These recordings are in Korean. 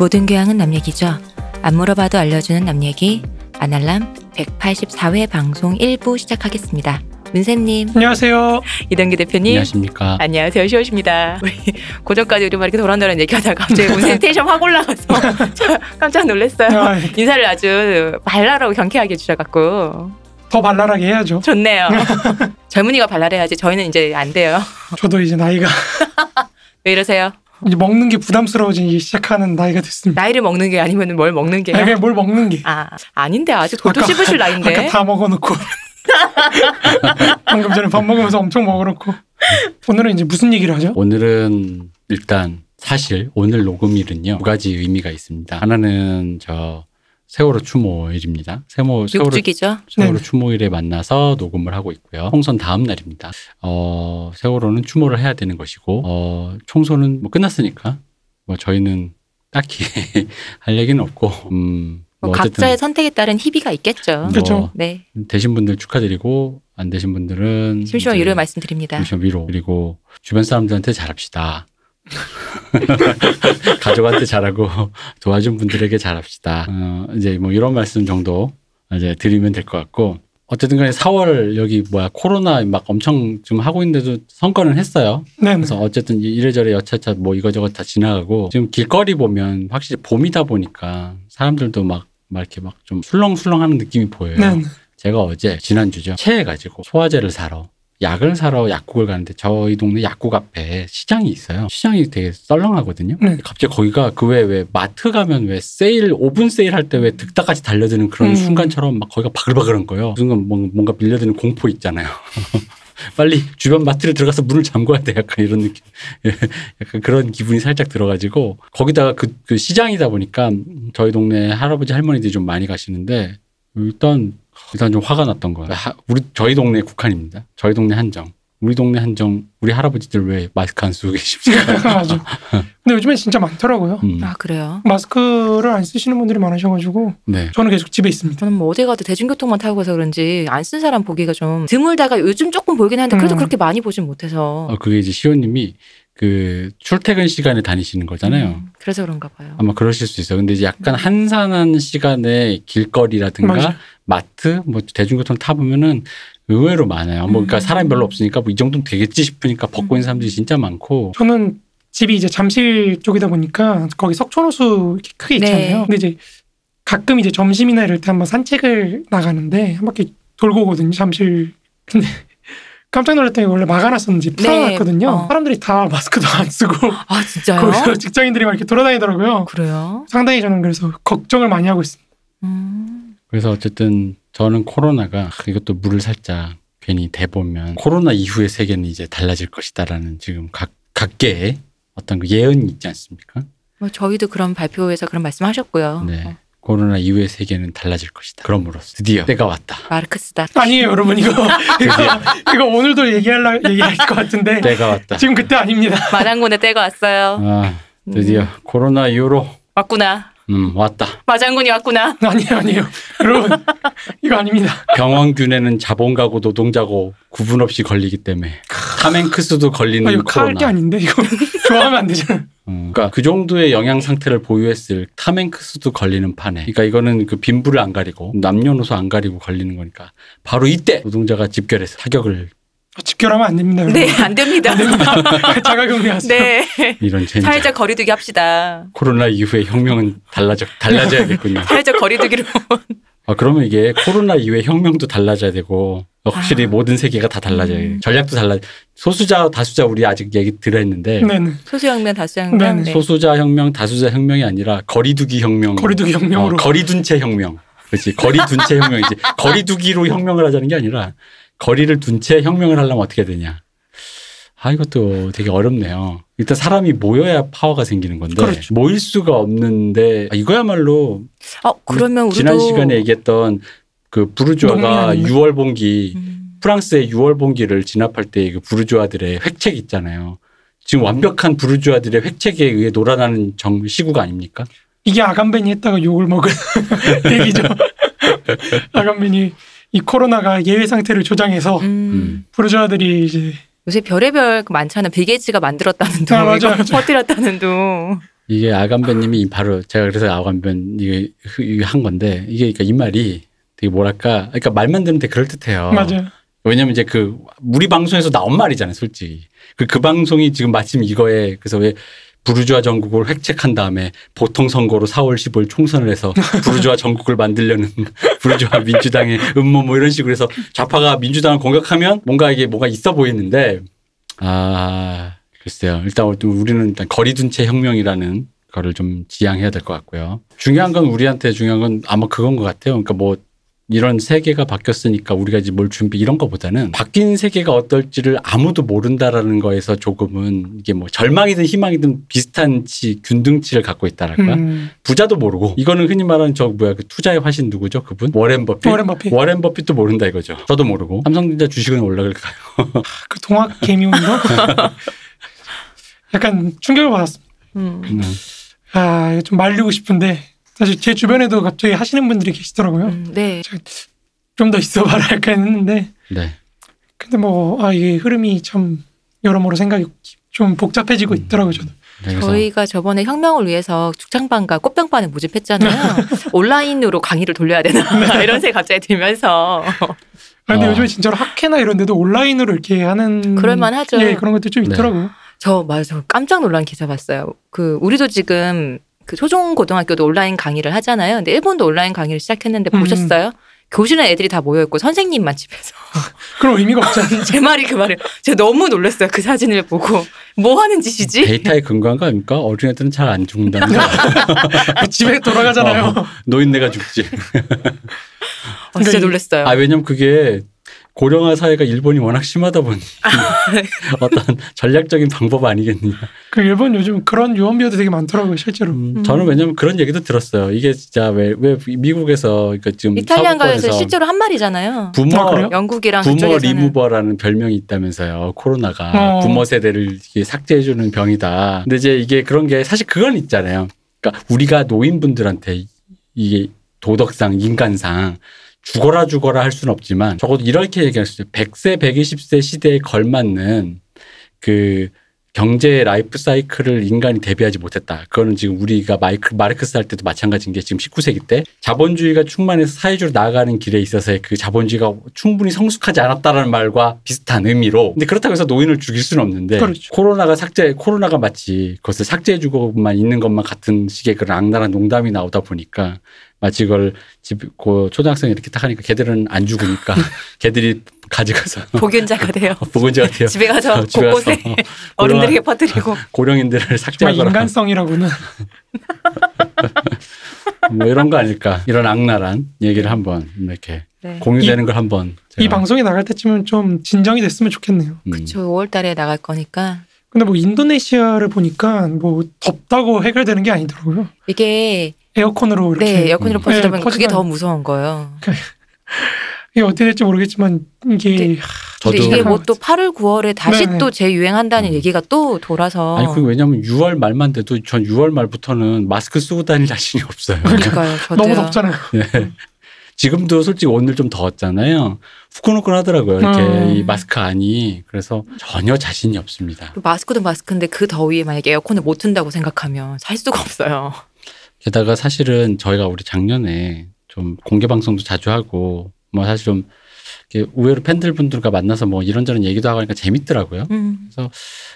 모든 교양은 남 얘기죠. 안 물어봐도 알려주는 남 얘기 아날람 184회 방송 1부 시작하겠습니다. 문쌤님, 안녕하세요. 이동기 대표님. 안녕하십니까. 안녕하세요. 시호십니다. 우리 고전까지 우리 막 이렇게 도란도란 얘기하다가 갑자기 문쌤 텐션 확 올라가서 저 깜짝 놀랐어요. 아, 인사를 아주 발랄하고 경쾌하게 해주셔갖고 더 발랄하게 해야죠. 좋네요. 젊은이가 발랄해야지 저희는 이제 안 돼요. 저도 이제 나이가 왜 이러세요? 이제 먹는 게 부담스러워지기 시작하는 나이가 됐습니다. 나이를 먹는 게 아니면 뭘 먹는 게요? 아니, 그냥 뭘 먹는 게. 아 아닌데 아직 돌도 씹으실 나이인데. 아까 다 먹어놓고. 방금 전에 밥 먹으면서 엄청 먹어놓고. 오늘은 이제 무슨 얘기를 하죠? 오늘은 일단 사실 오늘 녹음일은요 두 가지 의미가 있습니다. 하나는 저 세월호 추모일입니다. 세모 세월호 육죽이죠. 세월호 네네. 추모일에 만나서 녹음을 하고 있고요. 총선 다음 날입니다. 어, 세월호는 추모를 해야 되는 것이고 어, 총선은 뭐 끝났으니까 뭐 저희는 딱히 할 얘기는 없고 음, 뭐뭐 각자의 선택에 따른 희비가 있겠죠. 뭐 그렇죠. 네, 되신 분들 축하드리고 안 되신 분들은 심심한 위로 말씀드립니다. 심심한 위로 그리고 주변 사람들한테 잘합시다. 가족한테 잘하고 도와준 분들에게 잘합시다. 어, 이제 뭐 이런 말씀 정도 이제 드리면 될 것 같고 어쨌든 간에 4월 여기 뭐야 코로나 막 엄청 좀 하고 있는데도 선거는 했어요. 네. 그래서 어쨌든 이래저래 여차차 뭐 이거저거 다 지나가고 지금 길거리 보면 확실히 봄이다 보니까 사람들도 막, 막 이렇게 막 좀 술렁술렁하는 느낌이 보여요. 네. 제가 어제 지난주죠. 체해가지고 소화제를 사러 약을 사러 약국을 가는데 저희 동네 약국 앞에 시장이 있어요. 시장이 되게 썰렁하거든요. 네. 갑자기 거기가 그왜왜 마트 가면 왜 세일 5분 세일 할 때 왜 득다까지 달려드는 그런 음. 순간처럼 막 거기가 바글바글한 거예요. 순간 뭔- 뭔가 밀려드는 공포 있잖아요. 빨리 주변 마트를 들어가서 문을 잠궈야 돼. 약간 이런 느낌. 예, 약간 그런 기분이 살짝 들어가지고 거기다가 그, 그 시장이다 보니까 저희 동네 할아버지 할머니들이 좀 많이 가시는데 일단 일단 좀 화가 났던. 하- 우리 저희 동네 국한입니다. 저희 동네 한정. 우리 동네 한정. 우리 할아버지들 왜 마스크 안 쓰고 계십니까? 맞아. 근데 요즘에 진짜 많더라고요. 음, 아 그래요. 마스크를 안 쓰시는 분들이 많으셔가지고 네. 저는 계속 집에 있습니다. 저는 뭐 어디 가도 대중교통만 타고 가서 그런지 안 쓴 사람 보기가 좀 드물다가 요즘 조금 보이긴 하는데 그래도 음. 그렇게 많이 보진 못해서. 어, 그게 이제 시호님이 그 출퇴근 시간에 다니시는 거잖아요. 음, 그래서 그런가 봐요. 아마 그러실 수 있어요. 근데 이제 약간 한산한 시간에 길거리라든가 맞아. 마트, 뭐 대중교통 타보면은 의외로 많아요. 뭐 그러니까 음. 사람이 별로 없으니까 뭐 이 정도는 되겠지 싶으니까 벗고 있는 사람들이 진짜 많고. 저는 집이 이제 잠실 쪽이다 보니까 거기 석촌호수 이렇게 크게 있잖아요. 네. 근데 이제 가끔 이제 점심이나 이럴 때 한번 산책을 나가는데 한 바퀴 돌고 오거든요. 잠실. 근데 깜짝 놀랐더니 원래 막아놨었는지 풀어놨거든요. 어. 사람들이 다 마스크도 안 쓰고 아 진짜요? 거기서 직장인들이 막 이렇게 돌아다니더라고요. 그래요? 상당히 저는 그래서 걱정을 많이 하고 있습니다. 음. 그래서 어쨌든 저는 코로나가 이것도 물을 살짝 괜히 대보면 코로나 이후의 세계는 이제 달라질 것이다라는 지금 각 각계의 어떤 그 예언이 있지 않습니까? 뭐 저희도 그런 발표에서 그런 말씀하셨고요. 네. 어, 코로나 이후의 세계는 달라질 것이다. 그럼으로써 드디어 때가 왔다. 마르크스다. 아니에요, 여러분 이거 이거, 이거 오늘도 얘기할 얘기할 것 같은데 때가 왔다. 지금 그때 아닙니다. 마장군의 때가 왔어요. 아, 드디어 코로나 이후로 왔구나. 음, 왔다. 마장군이 왔구나. 아니에요, 아니에요, 여러분 이거 아닙니다. 병원균에는 자본가고 노동자고 구분 없이 걸리기 때문에 탐행크스도 걸리는 아, 이거 칼게 코로나. 아닌데 이거 좋아하면 안 되잖아. 음, 그러니까 그 정도의 영양 상태를 보유했을 탐행크스도 걸리는 판에. 그러니까 이거는 그 빈부를 안 가리고 남녀노소 안 가리고 걸리는 거니까 바로 이때 노동자가 집결해서 사격을 집결하면 안 됩니다. 여러분. 네, 안 됩니다. 자가격리 하세요. 네. 이런 젠장. 사회적 거리두기 합시다. 코로나 이후의 혁명은 달라져 달라져야겠군요. 사회적 거리두기로. 아, 그러면 이게 코로나 이후에 혁명도 달라져야 되고 확실히 아. 모든 세계가 다 달라져야 돼. 음. 전략도 달라. 소수자 다수자 우리 아직 얘기 들어했는데 네네. 소수 혁명, 다수 혁명. 네네. 네. 소수자 혁명, 다수자 혁명이 아니라 거리두기 혁명. 거리두기 혁명으로. 어, 거리둔 채 혁명. 그렇지. 거리둔 채 혁명이지. 거리두기로 혁명을 하자는 게 아니라 거리를 둔 채 혁명을 하려면 어떻게 되냐. 아, 이것도 되게 어렵네요. 일단 사람이 모여야 파워가 생기는 건데 그렇죠. 모일 수가 없는데 아, 이거야말로 어, 그러면. 지난 시간에 얘기했던 그 부르주아가 농민이 6월 봉기 음, 프랑스의 6월 봉기를 진압할 때 그 부르주아들의 획책 있잖아요. 지금 완벽한 부르주아들의 획책에 의해 놀아나는 정 시구가 아닙니까? 이게 아간벤이 했다가 욕을 먹은 얘기죠. 아간벤이 이 코로나가 예외 상태를 조장해서 음. 음. 부르주아들이 이제 요새 별의별 그 많잖아. 빌게이츠가 만들었다는 둥, 아, 맞아, 맞아. 퍼뜨렸다는 둥. 이게 아감변님이 바로 제가 그래서 아감변 이게 이게 한 건데 이게 그러니까 이 말이 되게 뭐랄까 그러니까 말만 들으면 되게 그럴 듯해요. 맞아요. 왜냐면 이제 그 우리 방송에서 나온 말이잖아요, 솔직히. 그, 그 방송이 지금 마침 이거에 그래서 왜 부르주아 전국을 획책한 다음에 보통 선거로 4월 15일 총선을 해서 부르주아 전국을 만들려는 부르주아 민주당의 음모 뭐 이런 식으로 해서 좌파가 민주당을 공격하면 뭔가 이게 뭐가 있어 보이는데 아 글쎄요 일단 우리는 일단 거리둔 채 혁명이라는 거를 좀 지향해야 될 것 같고요. 중요한 건 우리한테 중요한 건 아마 그건 것 같아요. 그러니까 뭐 이런 세계가 바뀌었으니까 우리가 이제 뭘 준비 이런 거보다는 바뀐 세계가 어떨지를 아무도 모른다라는 거에서 조금은 이게 뭐 절망이든 희망이든 비슷한 치 균등치를 갖고 있다랄까 음. 부자도 모르고 이거는 흔히 말하는 저 뭐야 그 투자의 화신 누구죠 그분 워렌 버핏 워렌 버핏. 워렌 버핏도 모른다 이거죠 저도 모르고 삼성전자 주식은 올라갈까요 그 동학 개미운동 약간 충격을 받았습니다. 음. 음. 아, 이거 좀 말리고 싶은데 사실 제 주변에도 갑자기 하시는 분들이 계시더라고요. 음, 네. 좀 더 있어봐라 약간 했는데 네 근데 뭐 아 이게 흐름이 참 여러모로 생각이 좀 복잡해지고 있더라고요 저도. 네, 그래서 저희가 저번에 혁명을 위해서 죽창반과 꽃병반을 모집했잖아요. 온라인으로 강의를 돌려야 되나 이런 생각 갑자기 들면서 아, 근데 어. 요즘에 진짜로 학회나 이런 데도 온라인으로 이렇게 하는 그럴만 하죠. 예, 그런 것도 좀 네. 있더라고요. 저 맞아 저 깜짝 놀란 기사 봤어요. 그 우리도 지금 그 초중 고등학교도 온라인 강의를 하잖아요. 근데 일본도 온라인 강의를 시작했는데 음. 보셨어요? 교실에 애들이 다 모여 있고 선생님만 집에서 그런 의미가 없잖아요. 제 말이 그 말이에요. 제가 너무 놀랐어요. 그 사진을 보고 뭐 하는 짓이지? 데이터의 근거한 거 아닙니까 어린애들은 잘 안 죽는다는 거 집에 돌아가잖아요. 어, 노인네가 죽지 어, 진짜 놀랐어요. 아 왜냐면 그게 고령화 사회가 일본이 워낙 심하다 보니 어떤 전략적인 방법 아니겠느냐. 그 일본 요즘 그런 유언비어도 되게 많더라고요 실제로. 음, 저는 왜냐면 그런 얘기도 들었어요. 이게 진짜 왜, 왜 미국에서 그러니까 지금 이탈리안가에서 실제로 한 말이잖아요. 부모 아? 영국이랑 부모 그쪽에서는 리무버라는 별명이 있다면서요. 코로나가 어. 부모 세대를 삭제해주는 병이다. 근데 이제 이게 그런 게 사실 그건 있잖아요. 그러니까 우리가 노인분들한테 이게 도덕상 인간상 죽어라 죽어라 할 수는 없지만 적어도 이렇게 얘기할 수 있어요. 100세 120세 시대에 걸맞는 그 경제 라이프 사이클을 인간이 대비하지 못했다. 그거는 지금 우리가 마이크, 마르크스 할 때도 마찬가지인 게 지금 19세기 때 자본주의가 충만해서 사회주의로 나아가는 길에 있어서의 그 자본주의가 충분히 성숙하지 않았다라는 말과 비슷한 의미로. 근데 그렇다고 해서 노인을 죽일 수는 없는데 그렇죠. 코로나가 삭제, 코로나가 마치 그것을 삭제해 주고만 있는 것만 같은 식의 그런 악랄한 농담이 나오다 보니까 마치 이걸 집, 고 초등학생이 이렇게 딱 하니까 걔들은 안 죽으니까 걔들이 가져가서 복균자가 돼요. 보건제 같아요. 집에 가서 집에 가서 곳곳에 어른들에게 퍼뜨리고 고령인들을 삭제하거나 인간성이라고는 뭐 이런 거 아닐까 이런 악랄한 얘기를 한번 이렇게 네. 공유되는 걸 한번 이 방송이 나갈 때쯤은 좀 진정이 됐으면 좋겠네요. 음, 그쵸 5월 달에 나갈 거니까 근데 뭐 인도네시아를 보니까 뭐 덥다고 해결되는 게 아니더라고요. 이게 에어컨으로 이렇게 네 에어컨으로 음. 퍼지다 네, 보면 그게 더 무서운 거예요. 이게 어떻게 될지 모르겠지만 이게 네. 이게 뭐 또 8월 9월에 다시 네네. 또 재유행한다는 음. 얘기가 또 돌아서 아니 그 왜냐면 6월 말만 돼도 전 6월 말부터는 마스크 쓰고 다닐 자신이 없어요. 그러니까요. 저도요. 너무 덥잖아요. 네. 지금도 솔직히 오늘 좀 더웠잖아요. 후끈후끈 하더라고요. 이렇게 음. 이 마스크 안이 그래서 전혀 자신이 없습니다. 그 마스크도 마스크인데 그 더위에 만약에 에어컨을 못 튼다고 생각하면 살 수가 없어요. 게다가 사실은 저희가 우리 작년에 좀 공개 방송도 자주 하고 뭐 사실 좀 이렇게 의외로 팬들 분들과 만나서 뭐 이런저런 얘기도 하고 하니까 재밌더라고요. 음.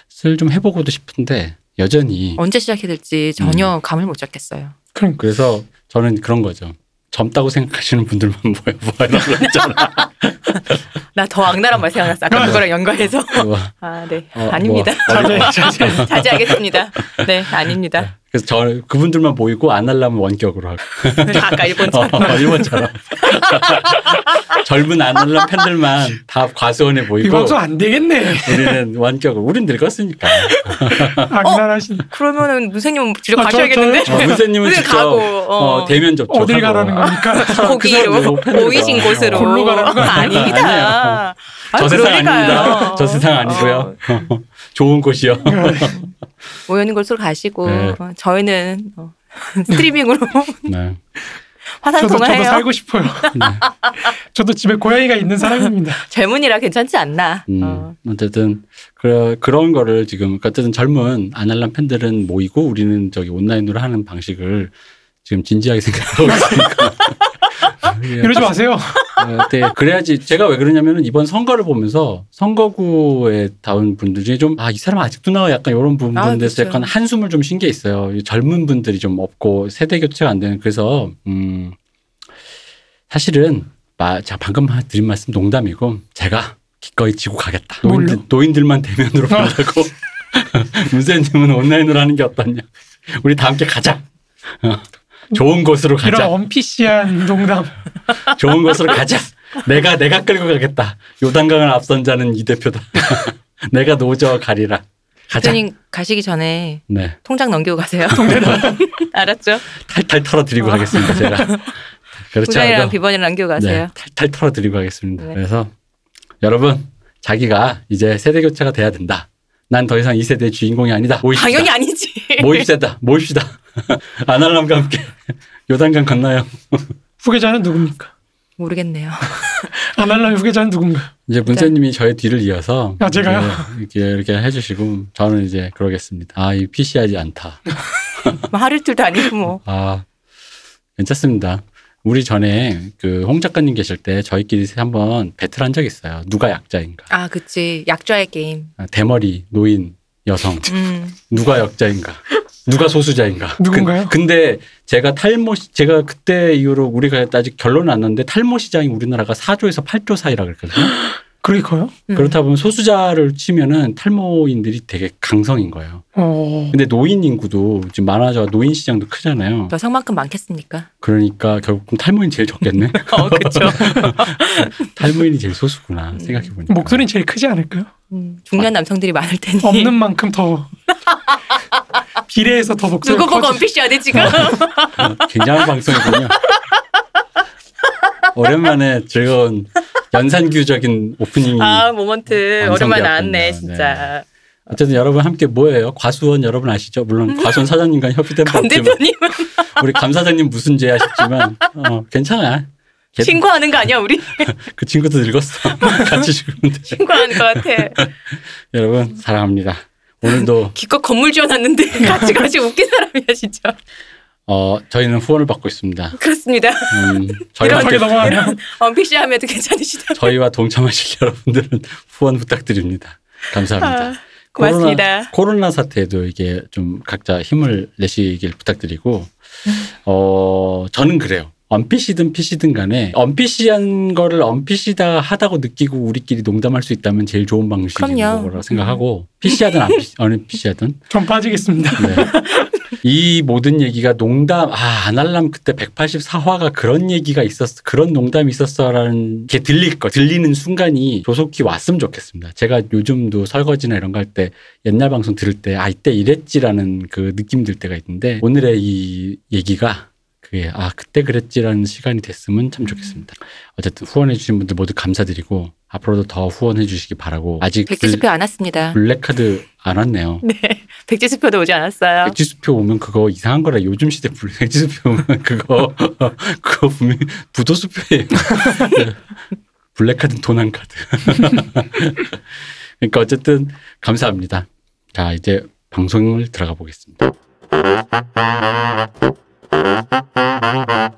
슬좀 해보고도 싶은데 여전히 언제 시작해야 될지 음. 전혀 감을 못 잡겠어요. 그러니까 그래서 저는 그런 거죠. 젊다고 생각하시는 분들만 모여 모여라 그랬잖아. 나더 악랄한 말 생각났어. 아까 그거랑 연관해서. 뭐, 아, 네. 어, 아닙니다. 뭐, 자제 자제 자제하겠습니다. 네, 아닙니다. 그래서 저 그분들만 모이고 안 하려면 원격으로 하고 아까 일본처럼. 어, 일본처럼 젊은 안 하려는 팬들만 다 과수원에 이 모이고 방송 안 되겠네. 우리는 원격으로 우린 늙었으니까 악랄하신 그러면은 무생님 직접 아, 저- 가셔야겠는데? 저- 어, 문세님은 무슨 직접 가고, 어, 어. 대면 접촉 어딜 가라는 겁니까? 거기로. 보이신 곳으로 골로 가라는 거 아니에요? 아닙니다. 아, 저 세상. 아닙니다. 저 세상 아니고요. 좋은 곳이요. 모여있는 곳으로 가시고 네. 어, 저희는 어, 스트리밍으로 네. 화상 저도 저도 통화해요. 살고 싶어요. 네. 저도 집에 고양이가 있는 사람입니다. 젊은이라 괜찮지 않나. 음, 어. 어쨌든 그 그런 거를 지금 어쨌든 젊은 아날람 팬들은 모이고 우리는 저기 온라인으로 하는 방식을 지금 진지하게 생각하고 있으니까. 예, 이러지 마세요. 어, 네, 그래야지 제가 왜 그러냐면은 이번 선거를 보면서 선거구에 다운 분들 중에 좀 아 이 사람 아직도 나와 약간 이런 부분에 아. 약간 한숨을 좀 쉰 게 있어요. 이 젊은 분들이 좀 없고 세대 교체가 안 되는 그래서 음 사실은 마, 자 방금 하- 드린 말씀 농담이고 제가 기꺼이 지고 가겠다. 노인들? 노인들만 대면으로 보자고 문세님은 온라인으로 하는 게 어떠냐. 우리 다 함께 가자. 어, 좋은 곳으로 이런 가자. 원피시한 농담. 좋은 곳으로 가자. 내가 내가 끌고 가겠다. 요단강을 앞선 자는 이 대표다. 내가 노저 가리라. 가자. 대표님 가시기 전에 네, 통장 넘기고 가세요. 알았죠? 탈탈 털어드리고 가겠습니다. 제가 그렇지 통장이랑 않아도 비번이랑 남기고 가세요. 네, 탈탈 털어드리고 가겠습니다. 네. 그래서 여러분 자기가 이제 세대 교체가 돼야 된다. 난 더 이상 이 세대의 주인공이 아니다. 모입시다. 당연히 아니지. 모입시다. 모입시다. 아날람과 함께 요단강 건너요. 후계자는 누굽니까? 모르겠네요. 아날람 후계자는 누군가? 이제 문세님이 저의 뒤를 이어서 아, 제가요? 이렇게, 이렇게 해주시고 저는 이제 그러겠습니다. 아, 이 PC하지 않다. 뭐 하루 이틀도 아니고 뭐. 아, 괜찮습니다. 우리 전에 그 홍 작가님 계실 때 저희끼리 한번 배틀한 적 있어요. 누가 약자인가? 아, 그치. 약자의 게임. 아, 대머리, 노인, 여성 음. 누가 역자인가? 누가 소수자인가? 누군가요? 근, 데 제가 탈모 시- 제가 그때 이후로 우리가 아직 결론은 안 났는데 탈모 시장이 우리나라가 4조에서 8조 사이라 그랬거든요. 그렇게 커요? 음. 그렇다 보면 소수자를 치면은 탈모인들이 되게 강성인 거예요. 어. 근데 노인 인구도 지금 많아져 노인 시장도 크잖아요. 저 상만큼 많겠습니까? 그러니까 결국 그럼 탈모인 제일 적겠네. 어, 그쵸. 탈모인이 제일 소수구나 생각해 보니까. 목소리는 제일 크지 않을까요? 음, 중년 남성들이 많을 테니. 없는 만큼 더 비례해서 더 목소리가 누구 보고 원피시야 돼 지금? 굉장한 방송이군요. 오랜만에 즐거운 연산규적인 오프닝이. 아 모먼트 오랜만에 나왔네 완성되었군요. 진짜. 어쨌든 여러분 함께 뭐예요? 과수원 여러분 아시죠? 물론 과수원 사장님과 협의된 없지만 대표님은 우리 감 사장님 무슨 죄야 싶지만 어, 괜찮아. 걔- 신고하는 거 아니야 우리? 그 친구도 늙었어. 같이 죽으면 돼. 신고하는 것 같아. 여러분 사랑합니다. 오늘도 기껏 건물 지어놨는데 같이 같이 웃긴 사람이야 진짜. 어, 저희는 후원을 받고 있습니다. 그렇습니다. 음, 저희와, 이렇게 함께- 넘어가면 원피시 하면도 괜찮으시다. 저희와 동참하실 여러분들은 후원 부탁드립니다. 감사합니다. 아, 고맙습니다. 코로나, 코로나 사태에도 이게 좀 각자 힘을 내시길 부탁드리고, 어, 저는 그래요. 언피시든 피시든 간에 언피시한 거를 언피시다 하다고 느끼고 우리끼리 농담할 수 있다면 제일 좋은 방식인. 거라 생각하고 피시하든 안 피시, 언피시하든 좀 빠지겠습니다. 네. 이 모든 얘기가 농담, 아, 아날람 그때 184화가 그런 얘기가 있었어, 그런 농담이 있었어라는 게 들릴 거, 들리는 순간이 조속히 왔으면 좋겠습니다. 제가 요즘도 설거지나 이런 거 할 때 옛날 방송 들을 때, 아, 이때 이랬지라는 그 느낌 들 때가 있는데 오늘의 이 얘기가 그게, 아, 그때 그랬지라는 시간이 됐으면 참 좋겠습니다. 어쨌든 후원해 주신 분들 모두 감사드리고 앞으로도 더 후원해 주시기 바라고 아직 백지 수표 안 왔습니다. black card 안 왔네요. 네, 백지 수표도 오지 않았어요. 백지 수표 오면 그거 이상한 거라 요즘 시대 불- 백지 수표 오면 그거 그거 분명 히 부도 수표예요. black card 도난 카드. 그러니까 어쨌든 감사합니다. 자 이제 방송을 들어가 보겠습니다.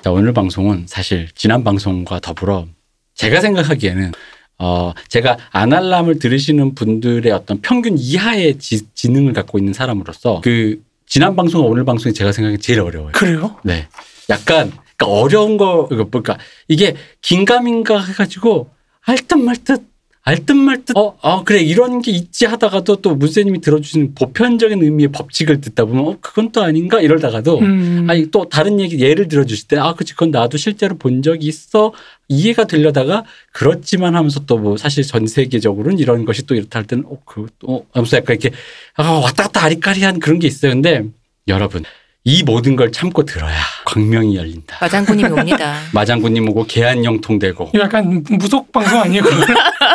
자 오늘 방송은 사실 지난 방송과 더불어 제가 생각하기에는 어, 제가 아날람을 들으시는 분들의 어떤 평균 이하의 지, 지능을 갖고 있는 사람으로서 그 지난 방송과 오늘 방송이 제가 생각하기엔 제일 어려워요. 그래요? 네. 약간 그러니까 어려운 거 그러니까 이게 긴가민가 해가지고 알듯 말듯 알듯 말듯 어, 어 그래. 이런 게 있지 하다가도 또 문세님이 들어주시는 보편적인 의미의 법칙을 듣다 보면 어 그건 또 아닌가? 이러다가도 음. 아니 또 다른 얘기 예를 들어 주실 때 아 그치. 그건 나도 실제로 본 적이 있어. 이해가 되려다가 그렇지만 하면서 또 뭐 사실 전 세계적으로는 이런 것이 또 이렇다 할 때는 어그또 하면서 약간 이렇게 아 왔다 갔다 아리까리한 그런 게 있어요. 근데 여러분 이 모든 걸 참고 들어야 광명이 열린다. 마장군님이 옵니다. 마장군님 오고 개안 영통 되고. 이거 약간 무속 방송 아니에요?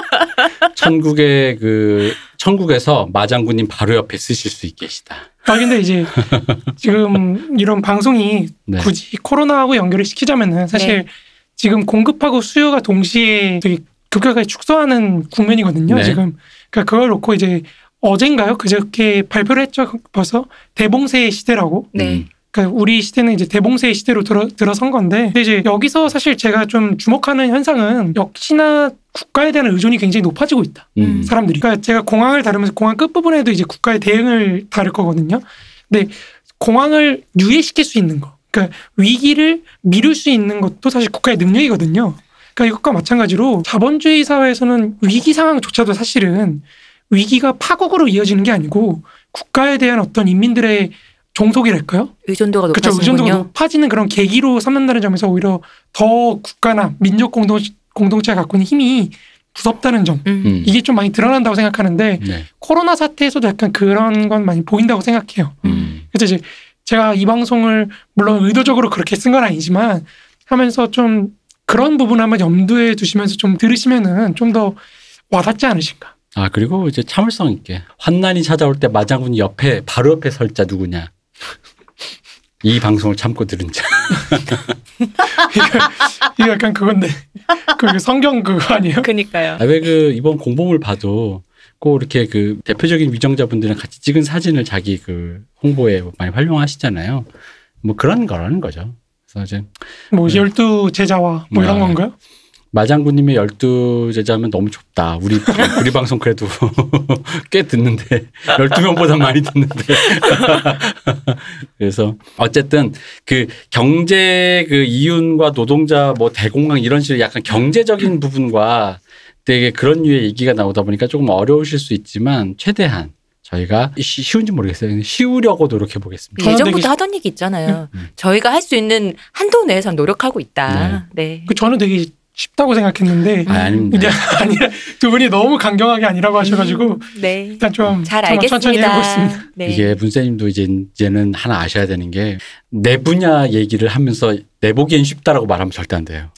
천국의 그 천국에서 마장군님 바로 옆에 쓰실 수 있겠시다. 아 근데 이제 지금 이런 방송이 네. 굳이 코로나하고 연결을 시키자면은 사실 네. 지금 지금 공급하고 수요가 동시에 되게 급격하게 축소하는 국면이거든요. 네. 지금 그러니까 그걸 놓고 이제 어젠가요? 그저께 발표를 했죠. 벌써 대봉쇄 시대라고. 네. 음. 그러니까 우리 시대는 이제 대봉쇄 시대로 들어, 들어선 건데 근데 이제 여기서 사실 제가 좀 주목하는 현상은 역시나 국가에 대한 의존이 굉장히 높아지고 있다. 음. 사람들이. 그러니까 제가 공항을 다루면서 공항 끝부분에도 이제 국가의 대응을 다룰 거거든요. 근데 공항을 유예시킬 수 있는 거. 그러니까 위기를 미룰 수 있는 것도 사실 국가의 능력이거든요. 그러니까 이것과 마찬가지로 자본주의 사회에서는 위기 상황조차도 사실은 위기가 파국으로 이어지는 게 아니고 국가에 대한 어떤 인민들의 종속이랄까요? 의존도가 그렇죠. 의존도가. 높아지는 그런 계기로 삼는다는 점에서 오히려 더 국가나 민족 공동 공동체가 갖고 있는 힘이 무섭다는 점. 음. 음. 이게 좀 많이 드러난다고 생각하는데 네. 코로나 사태에서도 약간 그런 건 많이 보인다고 생각해요. 음. 그래서 이제 제가 이 방송을 물론 의도적으로 그렇게 쓴 건 아니지만 하면서 좀 그런 부분 한번 염두에 두시면서 좀 들으시면은 좀 더 와닿지 않으신가. 아 그리고 이제 참을성 있게 환난이 찾아올 때 마장군이 옆에 바로 옆에 설자 누구냐? 이 방송을 참고 들은 자. 이게 약간 그건데 그 성경 그거 아니에요? 그니까요. 아, 왜그 이번 공보물 봐도 꼭 이렇게 그 대표적인 위정자분들이랑 같이 찍은 사진을 자기 그 홍보에 많이 활용하시잖아요. 뭐 그런 거라는 거죠. 그래서 이제 뭐 네. 열두 제자와 뭐 이런 네. 건가요? 마장군님의 열두 제자면 너무 좁다. 우리 우리 방송 그래도 꽤 듣는데 열두 명보다 많이 듣는데. 그래서 어쨌든 그 경제 그 이윤과 노동자 뭐 대공황 이런 식으로 약간 경제적인 부분과 되게 그런 류의 얘기가 나오다 보니까 조금 어려우실 수 있지만 최대한 저희가 쉬- 쉬운지 모르겠어요. 쉬우려고 노력해 보겠습니다. 저는 예전부터 하던 얘기 있잖아요. 음. 저희가 할 수 있는 한도 내에서 노력하고 있다. 네. 그 저는 되게 쉽다고 생각했는데 아, 아닙니다. 아니라 두 분이 너무 강경하게 아니라고 하셔가지고 네. 일단 좀잘 천천히 알겠습니다. 해보겠습니다. 네. 이게 문세님도 이제 이제는 하나 아셔야 되는 게 내 분야 얘기를 하면서 내 보기엔 쉽다라고 말하면 절대 안 돼요.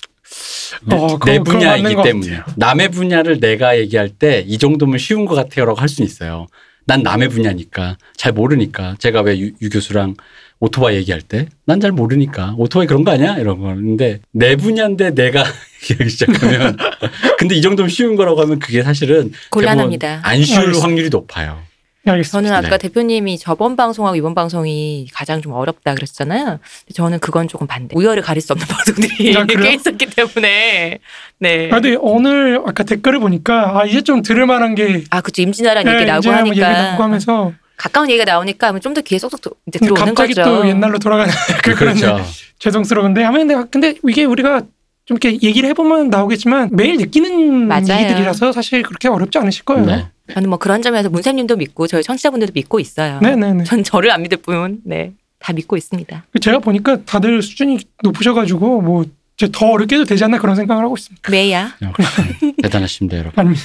어, 내 분야이기 것 때문에. 남의 분야를 내가 얘기할 때 이 정도면 쉬운 것 같아요라고 할 수는 있어요. 난 남의 분야니까 잘 모르니까 제가 왜 유 교수랑 오토바이 얘기할 때 난 잘 모르니까 오토바이 그런 거 아니야 이런 거는데 내 분야인데 내가 얘기하기 시작하면 근데 이 정도면 쉬운 거라고 하면 그게 사실은 곤란합니다. 안 쉬울 알겠습니다. 확률이 높아요. 네, 알겠습니다. 저는 아까 네. 대표님이 저번 방송하고 이번 방송이 가장 좀 어렵다 그랬잖아요. 저는 그건 조금 반대. 우열을 가릴 수 없는 방송들이 아? 꽤 있었기 때문에. 네. 아, 근데 오늘 아까 댓글을 보니까 아 이제 좀 들을 만한 게 아, 그쵸. 임진왜란 얘기 네, 나오고 이제 한번 하니까. 얘기 나오고 하면서 가까운 얘기가 나오니까 좀 더 귀에 쏙쏙 이제 들어오는 갑자기 거죠. 또 옛날로 돌아가는 그 그런 그렇죠. 죄송스러운데 하면 근데 이게 우리가 좀 이렇게 얘기를 해보면 나오겠지만 매일 느끼는 맞아요. 얘기들이라서 사실 그렇게 어렵지 않으실 거예요. 네. 저는 뭐 그런 점에서 문쌤님도 믿고 저희 청취자분들도 믿고 있어요. 네네네. 전 저를 안 믿을 뿐, 네. 다 믿고 있습니다. 제가 보니까 다들 수준이 높으셔가지고 뭐 이제 더 어렵게 해도 되지 않나 그런 생각을 하고 있습니다. 왜야? 역시 대단하십니다, 여러분. 아닙니다.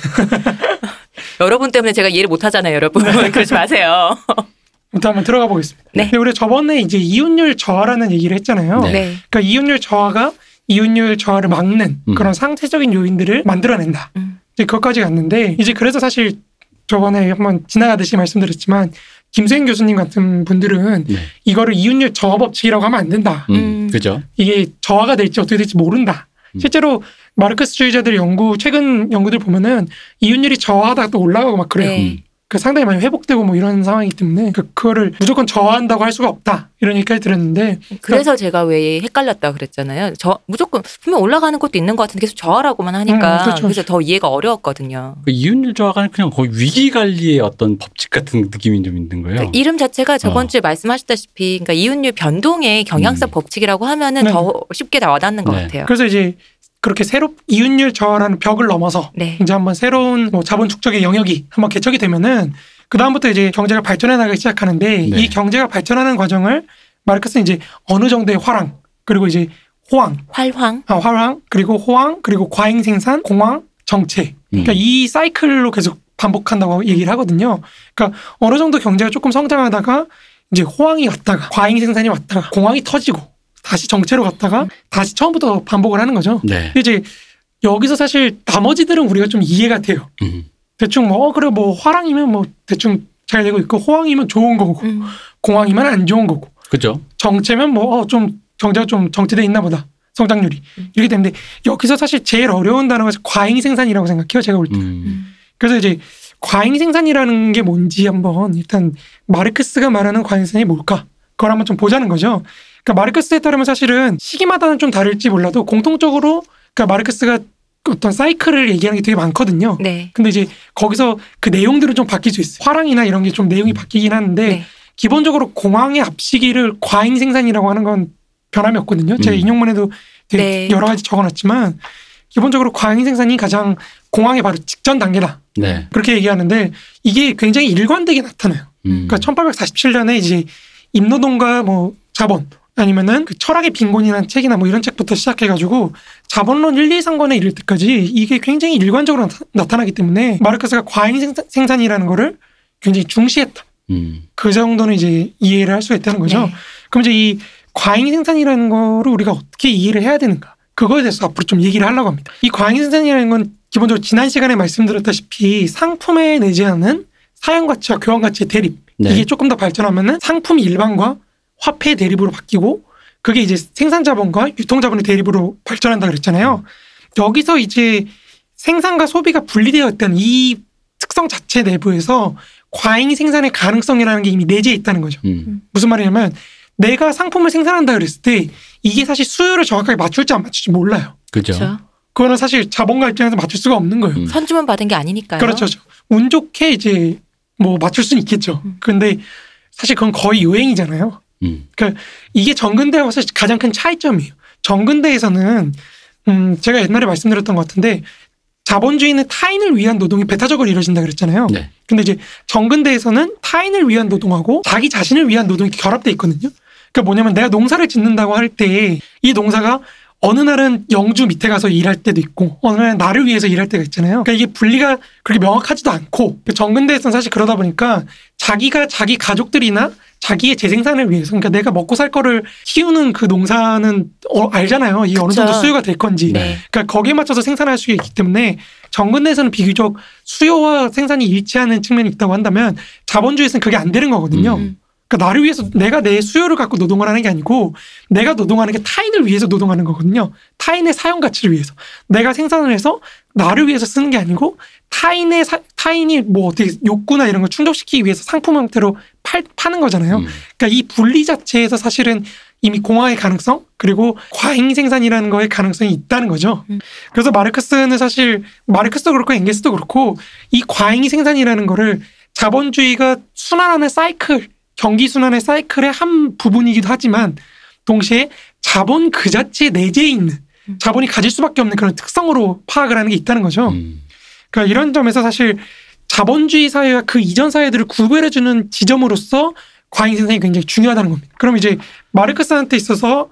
여러분 때문에 제가 이해를 못 하잖아요, 여러분. 그러지 마세요. 일단 한번 들어가 보겠습니다. 네. 근데 우리 저번에 이제 이윤율 저하라는 얘기를 했잖아요. 네. 네. 그러니까 이윤율 저하가 이윤율 저하를 막는 음. 그런 상세적인 요인들을 만들어낸다. 음. 이제 그것까지 갔는데 이제 그래서 사실 저번에 한번 지나가듯이 말씀드렸지만 김수현 교수님 같은 분들은 네. 이거를 이윤율 저하 법칙이라고 하면 안 된다. 음, 음. 그죠? 이게 저하가 될지 어떻게 될지 모른다. 음. 실제로 마르크스주의자들 연구 최근 연구들 보면은 이윤율이 저하다가 또 올라가고 막 그래요. 네. 음. 그 상당히 많이 회복되고 뭐 이런 상황이기 때문에 그 그거를 무조건 저하한다고 할 수가 없다 이런 얘기까지 들었는데 그래서 제가 왜 헷갈렸다 그랬잖아요. 저 무조건 분명 올라가는 것도 있는 것 같은데 계속 저하라고만 하니까 음, 그렇죠. 그래서 더 이해가 어려웠거든요. 그 이윤율 조화가는 그냥 거의 위기 관리의 어떤 법칙 같은 느낌이 좀 있는 거예요. 그러니까 이름 자체가 저번 어. 주에 말씀하셨다시피 그러니까 이윤율 변동의 경향성 음. 법칙이라고 하면은 네. 더 쉽게 다 와닿는 것 네. 같아요. 그래서 이제 그렇게 새로 이윤율 저하라는 벽을 넘어서 네. 이제 한번 새로운 뭐 자본 축적의 영역이 한번 개척이 되면은 그 다음부터 이제 경제가 발전해 나가기 시작하는데 네. 이 경제가 발전하는 과정을 마르크스는 이제 어느 정도의 화랑 그리고 이제 호황, 활황. 아, 화랑 그리고 호황 그리고 과잉 생산, 공황, 정체. 그러니까 음. 이 사이클로 계속 반복한다고 얘기를 하거든요. 그러니까 어느 정도 경제가 조금 성장하다가 이제 호황이 왔다가 과잉 생산이 왔다가 공황이 터지고 다시 정체로 갔다가 다시 처음부터 반복을 하는 거죠. 네. 이제 여기서 사실 나머지들은 우리가 좀 이해가 돼요. 음. 대충 뭐 어, 그래 뭐 화랑이면 뭐 대충 잘 되고 있고 호황이면 좋은 거고 음. 공황이면 안 좋은 거고 그죠? 정체면 뭐좀 경제가 좀 정체돼 있나 보다 성장률이 음. 이렇게 되는데 여기서 사실 제일 어려운 단어가 과잉 생산이라고 생각해요 제가 볼 때. 음. 그래서 이제 과잉 생산이라는 게 뭔지 한번 일단 마르크스가 말하는 과잉 생산이 뭘까? 그걸 한번 좀 보자는 거죠. 그러니까 마르크스에 따르면 사실은 시기마다는 좀 다를지 몰라도 공통적으로 그러니까 마르크스가 어떤 사이클을 얘기하는 게 되게 많거든요. 네. 근데 이제 거기서 그 내용들은 좀 바뀔 수 있어요. 화랑이나 이런 게 좀 내용이 바뀌긴 하는데 네. 기본적으로 공황의 앞시기를 과잉 생산이라고 하는 건 변함이 없거든요. 제가 음. 인용문에도 되게 네. 여러 가지 적어놨지만 기본적으로 과잉 생산이 가장 공황의 바로 직전 단계다. 네. 그렇게 얘기하는데 이게 굉장히 일관되게 나타나요. 음. 그러니까 1847년에 이제 임노동과 뭐 자본 아니면은 그 철학의 빈곤이라는 책이나 뭐 이런 책부터 시작해가지고 자본론 1, 2, 3권에 이를 때까지 이게 굉장히 일관적으로 나타, 나기 때문에 마르크스가 과잉 생산, 생산이라는 거를 굉장히 중시했다. 음. 그 정도는 이제 이해를 할수 있다는 거죠. 네. 그럼 이제 이 과잉 생산이라는 거를 우리가 어떻게 이해를 해야 되는가? 그거에 대해서 앞으로 좀 얘기를 하려고 합니다. 이 과잉 생산이라는 건 기본적으로 지난 시간에 말씀드렸다시피 상품에 내재하는 사용 가치와 교환 가치의 대립. 네. 이게 조금 더 발전하면은 상품 일반과 화폐 대립으로 바뀌고 그게 이제 생산 자본과 유통 자본의 대립으로 발전한다 그랬잖아요. 여기서 이제 생산과 소비가 분리되어 있다는 이 특성 자체 내부에서 과잉 생산의 가능성이라는 게 이미 내재해 있다는 거죠. 음. 무슨 말이냐면 내가 상품을 생산한다 그랬을 때 이게 사실 수요를 정확하게 맞출지 안 맞출지 몰라요. 그죠? 그렇죠. 그거는 사실 자본가 입장에서 맞출 수가 없는 거예요. 음. 선주만 받은 게 아니니까요. 그렇죠. 운 좋게 이제 뭐 맞출 수는 있겠죠. 음. 근데 사실 그건 거의 유행이잖아요. 음. 이게 정근대하고 사실 가장 큰 차이점이에요. 정근대에서는 음 제가 옛날에 말씀드렸던 것 같은데 자본주의는 타인을 위한 노동이 배타적으로 이루어진다 그랬잖아요. 네. 근데 이제 정근대에서는 타인을 위한 노동하고 자기 자신을 위한 노동이 결합돼 있거든요. 그러니까 뭐냐면 내가 농사를 짓는다고 할 때 이 농사가 어느 날은 영주 밑에 가서 일할 때도 있고 어느 날은 나를 위해서 일할 때가 있잖아요. 그러니까 이게 분리가 그렇게 명확하지도 않고 그 정근대에서는 사실 그러다 보니까 자기가 자기 가족들이나 자기의 재생산을 위해서 그러니까 내가 먹고 살 거를 키우는 그 농사는 어, 알잖아요. 이 어느 정도. 수요가 될 건지. 네. 그러니까 거기에 맞춰서 생산할 수 있기 때문에 정근대에서는 비교적 수요와 생산이 일치하는 측면이 있다고 한다면 자본주의에서는 그게 안 되는 거거든요. 음. 그러니까 나를 위해서 내가 내 수요를 갖고 노동을 하는 게 아니고 내가 노동하는 게 타인을 위해서 노동하는 거거든요. 타인의 사용 가치를 위해서. 내가 생산을 해서 나를 위해서 쓰는 게 아니고 타인의 사- 타인이 뭐 어떻게 욕구나 이런 걸 충족시키기 위해서 상품 형태로 팔, 파는 거잖아요. 음. 그러니까 이 분리 자체에서 사실은 이미 공화의 가능성 그리고 과잉 생산이라는 거의 가능성이 있다는 거죠. 음. 그래서 마르크스는 사실 마르크스도 그렇고 엥게스도 그렇고 이 과잉 생산이라는 거를 자본주의가 순환하는 사이클 경기 순환의 사이클의 한 부분이기도 하지만 동시에 자본 그 자체에 내재해 있는 음. 자본이 가질 수밖에 없는 그런 특성으로 파악을 하는 게 있다는 거죠. 음. 그러니까 이런 점에서 사실 자본주의 사회와 그 이전 사회들을 구별해주는 지점으로서 과잉 생산이 굉장히 중요하다는 겁니다. 그럼 이제 마르크스한테 있어서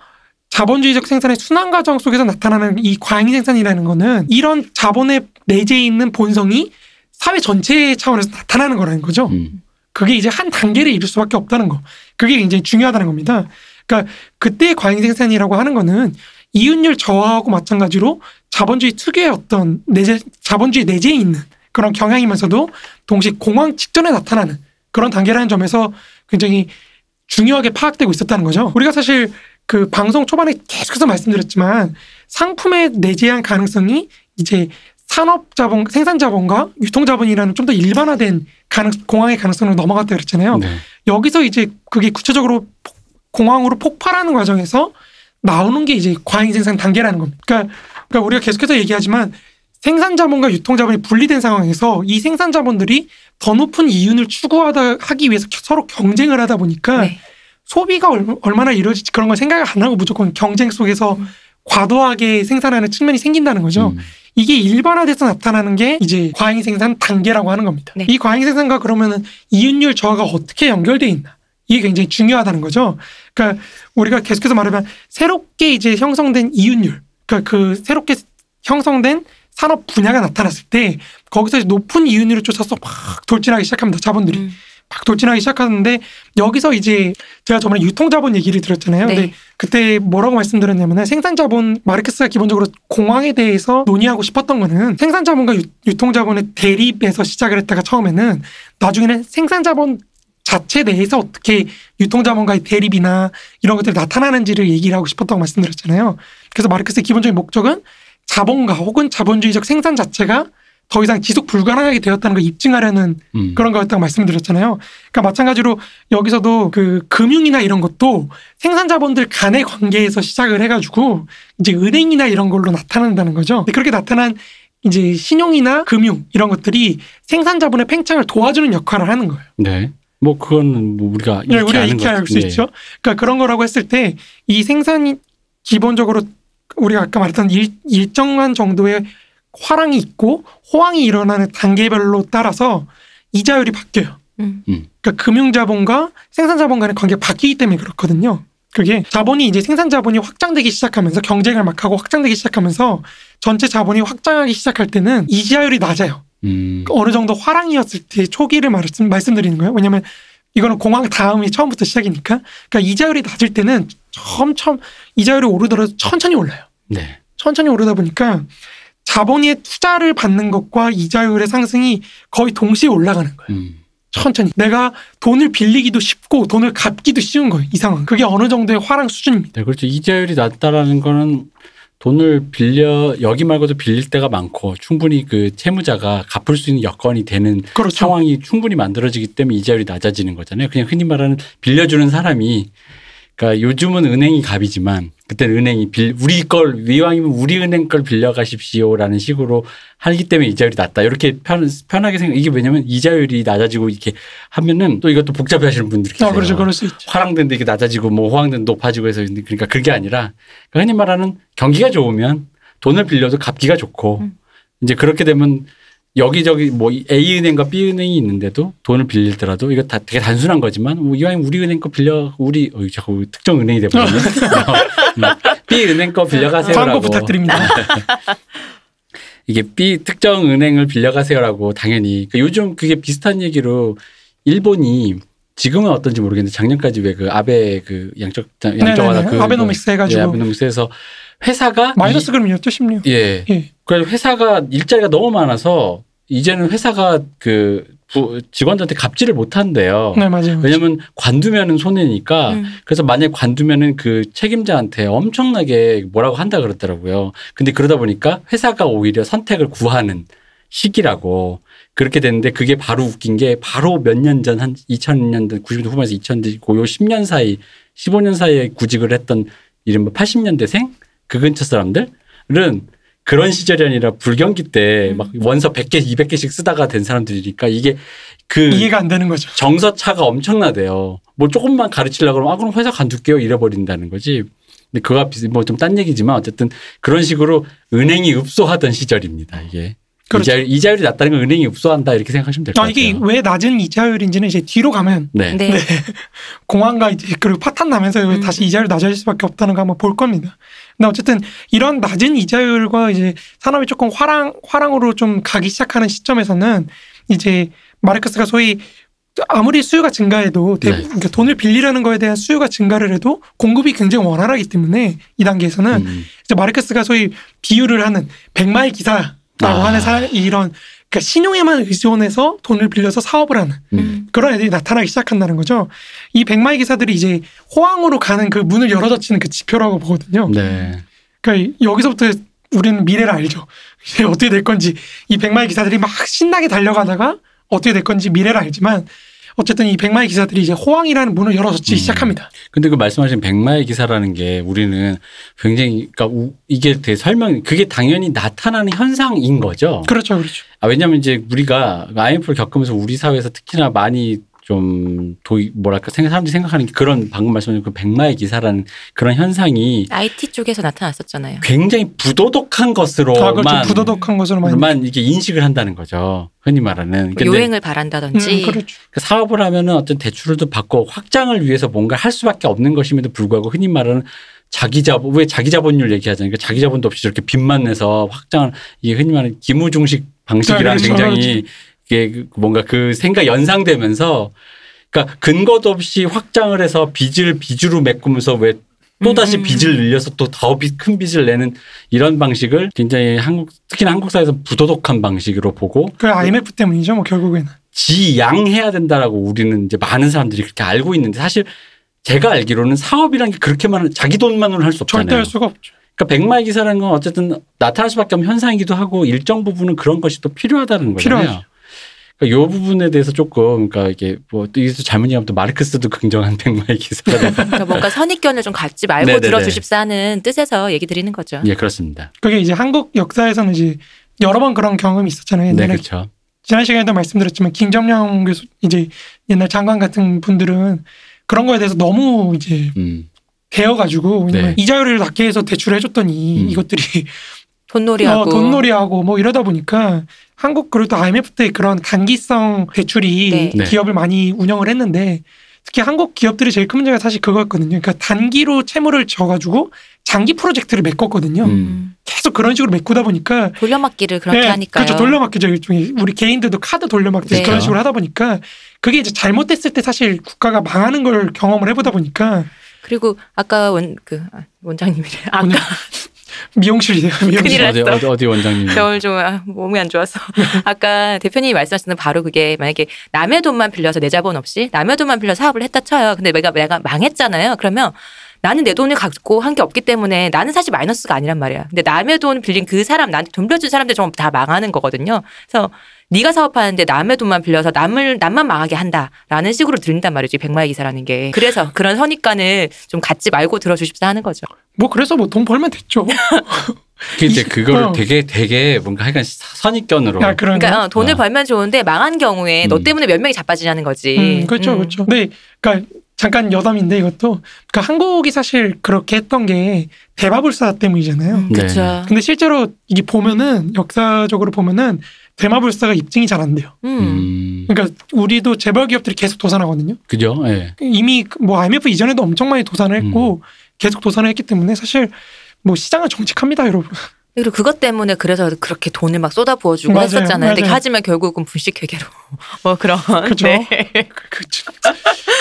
자본주의적 생산의 순환 과정 속에서 나타나는 이 과잉 생산이라는 거는 이런 자본의 내재해 있는 본성이 사회 전체 차원에서 나타나는 거라는 거죠. 음. 그게 이제 한 단계를 이룰 수밖에 없다는 거. 그게 굉장히 중요하다는 겁니다. 그러니까 그때의 과잉 생산이라고 하는 거는 이윤율 저하하고 마찬가지로 자본주의 특유의 어떤 내재 자본주의 내재에 있는 그런 경향이면서도 동시에 공황 직전에 나타나는 그런 단계라는 점에서 굉장히 중요하게 파악되고 있었다는 거죠. 우리가 사실 그 방송 초반에 계속해서 말씀드렸지만 상품에 내재한 가능성이 이제 산업 자본, 생산 자본과 유통 자본이라는 좀 더 일반화된 가능, 공황의 가능성으로 넘어갔다 그랬잖아요. 네. 여기서 이제 그게 구체적으로 폭- 공황으로 폭발하는 과정에서 나오는 게 이제 과잉 생산 단계라는 겁니다. 그러니까, 그러니까 우리가 계속해서 얘기하지만 생산 자본과 유통 자본이 분리된 상황에서 이 생산 자본들이 더 높은 이윤을 추구하다 하기 위해서 서로 경쟁을 하다 보니까 네. 소비가 얼- 얼마나 이루어질지 그런 걸 생각을 안 하고 무조건 경쟁 속에서 음. 과도하게 생산하는 측면이 생긴다는 거죠. 음. 이게 일반화돼서 나타나는 게 이제 과잉 생산 단계라고 하는 겁니다. 네. 이 과잉 생산과 그러면은 이윤율 저하가 어떻게 연결돼 있나? 이게 굉장히 중요하다는 거죠. 그러니까 우리가 계속해서 말하면 새롭게 이제 형성된 이윤율, 그러니까 그 새롭게 형성된 산업 분야가 나타났을 때 거기서 이제 높은 이윤율을 쫓아서 막 돌진하기 시작합니다. 자본들이. 음. 막 돌진하기 시작하는데 여기서 이제 제가 저번에 유통자본 얘기를 드렸잖아요. 네. 근데 그때 뭐라고 말씀드렸냐면 생산자본 마르크스가 기본적으로 공황에 대해서 논의하고 싶었던 거는 생산자본과 유, 유통자본의 대립에서 시작을 했다가 처음에는 나중에는 생산자본 자체 내에서 어떻게 유통자본과의 대립이나 이런 것들이 나타나는지를 얘기를 하고 싶었다고 말씀드렸잖아요. 그래서 마르크스의 기본적인 목적은 자본가 혹은 자본주의적 생산 자체가 더 이상 지속 불가능하게 되었다는 걸 입증하려는 음. 그런 거였다고 말씀드렸잖아요. 그러니까 마찬가지로 여기서도 그 금융이나 이런 것도 생산자본들 간의 관계에서 시작을 해가지고 이제 은행이나 이런 걸로 나타난다는 거죠. 그렇게 나타난 이제 신용이나 금융 이런 것들이 생산자본의 팽창을 도와주는 역할을 하는 거예요. 네. 뭐 그건 뭐 우리가 네, 우리가 익히 것알수 같은데. 있죠. 그러니까 그런 거라고 했을 때 이 생산이 기본적으로 우리가 아까 말했던 일, 일정한 정도의 화랑이 있고 호황이 일어나는 단계별로 따라서 이자율이 바뀌어요. 음. 그러니까 금융자본과 생산자본 간의 관계가 바뀌기 때문에 그렇거든요. 그게 자본이 이제 생산자본이 확장되기 시작하면서 경쟁을 막 하고 확장되기 시작하면서 전체 자본이 확장하기 시작할 때는 이자율이 낮아요. 음. 어느 정도 화랑이었을 때 초기를 말씀, 말씀드리는 거예요. 왜냐하면 이거는 공황 다음이 처음부터 시작이니까. 그러니까 이자율이 낮을 때는 점점 이자율이 오르더라도 천천히 올라요. 네. 천천히 오르다 보니까 자본의 투자를 받는 것과 이자율의 상승이 거의 동시에 올라가는 거예요. 음. 천천히. 내가 돈을 빌리기도 쉽고 돈을 갚기도 쉬운 거예요. 이 상황. 그게 어느 정도의 화랑 수준입니다. 네, 그렇죠. 이자율이 낮다라는 거는 돈을 빌려 여기 말고도 빌릴 때가 많고 충분히 그 채무자가 갚을 수 있는 여건이 되는 그렇죠. 상황이 충분히 만들어지기 때문에 이자율이 낮아지는 거잖아요. 그냥 흔히 말하는 빌려주는 사람이 그러니까 요즘은 은행이 갑이지만 그때는 은행이 빌 우리 걸 위왕이면 우리 은행 걸 빌려 가십시오라는 식으로 하기 때문에 이자율이 낮다 이렇게 편, 편하게 생각 이게 왜냐면 이자율이 낮아지고 이렇게 하면은 또 이것도 복잡해하시는 분들이 계세요. 아, 그렇죠. 그럴 수 있죠. 화랑된데 이게 낮아지고 뭐 호황된 높아지고 해서 그러니까 그게 아니라 그러니까 흔히 말하는 경기가 좋으면 돈을 빌려도 갚기가 좋고 음. 이제 그렇게 되면 여기저기 뭐 A 은행과 B 은행이 있는데도 돈을 빌리더라도 이거 다 되게 단순한 거지만 뭐 이왕 우리 은행 거 빌려 우리 어 자꾸 특정 은행이 돼버렸네. 음. B 은행 거 빌려가세요라고. 광고 부탁드립니다. 이게 B 특정 은행을 빌려가세요라고 당연히 그러니까 요즘 그게 비슷한 얘기로 일본이 지금은 어떤지 모르겠는데 작년까지 왜 그 아베 그 양적 양적완화. 그 아베노믹스 해가지고 예, 아베노믹스에서 회사가 마이너스 이- 그럼이었죠, 심리요. 예. 예. 그래서 회사가 일자리가 너무 많아서 이제는 회사가 그 부- 직원들한테 갑질을 못 한대요. 네, 맞아요. 왜냐면 관두면은 손해니까 음. 그래서 만약 관두면은 그 책임자한테 엄청나게 뭐라고 한다 그러더라고요. 근데 그러다 보니까 회사가 오히려 선택을 구하는 시기라고 그렇게 됐는데 그게 바로 웃긴 게 바로 몇 년 전 한 2000년대 90년대 후반에서 2000년대 고요 10년 사이 15년 사이에 구직을 했던 이른바 80년대생 그 근처 사람들은 그런 시절이 아니라 불경기 때 막 원서 100개, 200개씩 쓰다가 된 사람들이니까 이게 그 이해가 안 되는 거죠. 정서 차가 엄청나대요. 뭐 조금만 가르치려고 그러면 아 그럼 회사 관둘게요 이래버린다는 거지. 근데 그거와 비슷 뭐좀 딴 얘기지만 어쨌든 그런 식으로 은행이 읍소하던 시절입니다. 이게 그렇죠. 이자율, 이자율이 낮다는 건 은행이 읍소한다 이렇게 생각하시면 될것 아, 같아요. 이게 왜 낮은 이자율인지는 이제 뒤로 가면 네. 네. 공황과 이제 그리고 파탄 나면서 왜 음. 다시 이자율이 낮아질 수밖에 없다는 거 한번 볼 겁니다. 근데 어쨌든 이런 낮은 이자율과 이제 산업이 조금 화랑 화랑으로 좀 가기 시작하는 시점에서는 이제 마르크스가 소위 아무리 수요가 증가해도 대부분 네. 그러니까 돈을 빌리라는 거에 대한 수요가 증가를 해도 공급이 굉장히 원활하기 때문에 이 단계에서는 음. 이제 마르크스가 소위 비유를 하는 백마의 기사 라고 아. 하는 사, 이런 그러니까 신용에만 의존해서 돈을 빌려서 사업을 하는 음. 그런 애들이 나타나기 시작한다는 거죠. 이 백마의 기사들이 이제 호황으로 가는 그 문을 열어젖히는 그 지표라고 보거든요. 네. 그러니까 여기서부터 우리는 미래를 알죠. 이제 어떻게 될 건지 이 백마의 기사들이 막 신나게 달려가다가 어떻게 될 건지 미래를 알지만 어쨌든 이 백마의 기사들이 이제 호황이라는 문을 열어젖히기 음. 시작합니다. 근데 그 말씀하신 백마의 기사라는 게 우리는 굉장히 그러니까 우- 이게 되게 설명 그게 당연히 나타나는 현상인 거죠. 그렇죠, 그렇죠. 아, 왜냐면 이제 우리가 IMF를 겪으면서 우리 사회에서 특히나 많이 좀 도이 뭐랄까 생각 사람들이 생각하는 게 그런 방금 말씀하신 그 백마의 기사라는 그런 현상이 IT 쪽에서 나타났었잖아요. 굉장히 부도덕한 아, 그렇죠. 것으로만 부도덕한 것으로 많이. 만 이게 인식을 한다는 거죠. 흔히 말하는. 요행을 음, 바란다든지 그렇죠. 그 사업을 하면은 어떤 대출도 받고 확장을 위해서 뭔가 할 수밖에 없는 것임에도 불구하고 흔히 말하는 자기 자본 왜 자기 자본율 얘기하잖아요. 그러니까 자기 자본도 없이 저렇게 빚만 내서 확장을 이게 흔히 말하는 기무중식 방식이랑 네, 그렇죠. 굉장히 이게 그 뭔가 그 생각 연상되면서 그러니까 근거도 없이 확장을 해서 빚을 빚으로 메꾸면서 왜 또다시 음. 빚을 늘려서 또 더 큰 빚을 내는 이런 방식을 굉장히 한국 특히나 한국 사회에서 부도덕한 방식으로 보고 그 IMF 때문이죠, 뭐 결국에는. 지양해야 된다라고 우리는 이제 많은 사람들이 그렇게 알고 있는데 사실 제가 알기로는 사업이란 게 그렇게만 자기 돈만으로는 할수 없잖아요. 절대 할 수가 없죠. 그러니까 백마의 기사라는 건 어쨌든 나타날 수밖에 없는 현상이기도 하고 일정 부분은 그런 것이 또 필요하다는 거잖아요. 필요하죠. 그러니까 요 부분에 대해서 조금 그러니까 이게 뭐 또 이것도 잘못 얘기하면 또 마르크스도 긍정한 백마의 기사가 되고 그러니까 뭔가 선입견을 좀 갖지 말고 네네네. 들어주십사는 뜻에서 얘기 드리는 거죠. 예 그렇습니다. 그게 이제 한국 역사에서는 이제 여러 번 그런 경험이 있었잖아요. 네 옛날에 그렇죠. 지난 시간에도 말씀드렸지만 김정령 교수 이제 옛날 장관 같은 분들은 그런 거에 대해서 너무 이제 음. 되어가지고 왜냐면 네. 이자율을 낮게 해서 대출해줬더니 음. 이것들이 돈놀이하고 어, 돈놀이하고 뭐 이러다 보니까 한국 그리고 또 IMF 때 그런 단기성 대출이 네. 네. 기업을 많이 운영을 했는데 특히 한국 기업들이 제일 큰 문제가 사실 그거였거든요. 그러니까 단기로 채무를 져가지고 장기 프로젝트를 메꿨거든요. 음. 음, 계속 그런 식으로 메꾸다 보니까 돌려막기를 그렇게 네, 하니까요. 그렇죠. 돌려막기죠. 일종의 우리 개인들도 카드 돌려막기 네. 그런 식으로 하다 보니까 그게 이제 잘못됐을 때 사실 국가가 망하는 걸 경험을 해보다 보니까 그리고 아까 원 그 원장님이래. 아까 미용실이에요. 미용실. 큰일 어디 났어. 어디, 어디 원장님? 겨울 좀 아, 몸이 안 좋아서 아까 대표님이 말씀하시는 바로 그게 만약에 남의 돈만 빌려서 내 자본 없이 남의 돈만 빌려 사업을 했다 쳐요. 근데 내가 내가 망했잖아요. 그러면 나는 내 돈을 갖고 한 게 없기 때문에 나는 사실 마이너스가 아니란 말이야. 근데 남의 돈 빌린 그 사람 나한테 돈 빌려준 사람들 전부 다 망하는 거거든요. 그래서 네가 사업하는데 남의 돈만 빌려서 남을 남만 망하게 한다라는 식으로 들린단 말이지 이 백마의 기사라는 게. 그래서 그런 선입관을 좀 갖지 말고 들어주십사 하는 거죠. 뭐 그래서 뭐 돈 벌면 됐죠. 근데 그거를 어. 되게 되게 뭔가 하여간 선입견으로 아, 그러니까 어, 돈을 어. 벌면 좋은데 망한 경우에 너 음. 때문에 몇 명이 자빠지냐는 거지. 음, 그렇죠, 음. 그렇죠. 네, 그러니까 잠깐 여담인데 이것도 그러니까 한국이 사실 그렇게 했던 게 대마불사 때문이잖아요. 음, 네. 그렇죠. 근데 실제로 이게 보면은 역사적으로 보면은 대마불사가 입증이 잘 안 돼요. 음. 음. 그러니까 우리도 재벌 기업들이 계속 도산하거든요. 그죠? 예. 이미 뭐 IMF 이전에도 엄청 많이 도산을 음. 했고 계속 도산을 했기 때문에 사실 뭐 시장은 정직합니다, 여러분. 그리고 그것 때문에 그래서 그렇게 돈을 막 쏟아 부어주고 맞아요, 했었잖아요. 근데 맞아요. 하지만 결국은 분식회계로 뭐 그런. 그죠. 네. 그, 그, 참.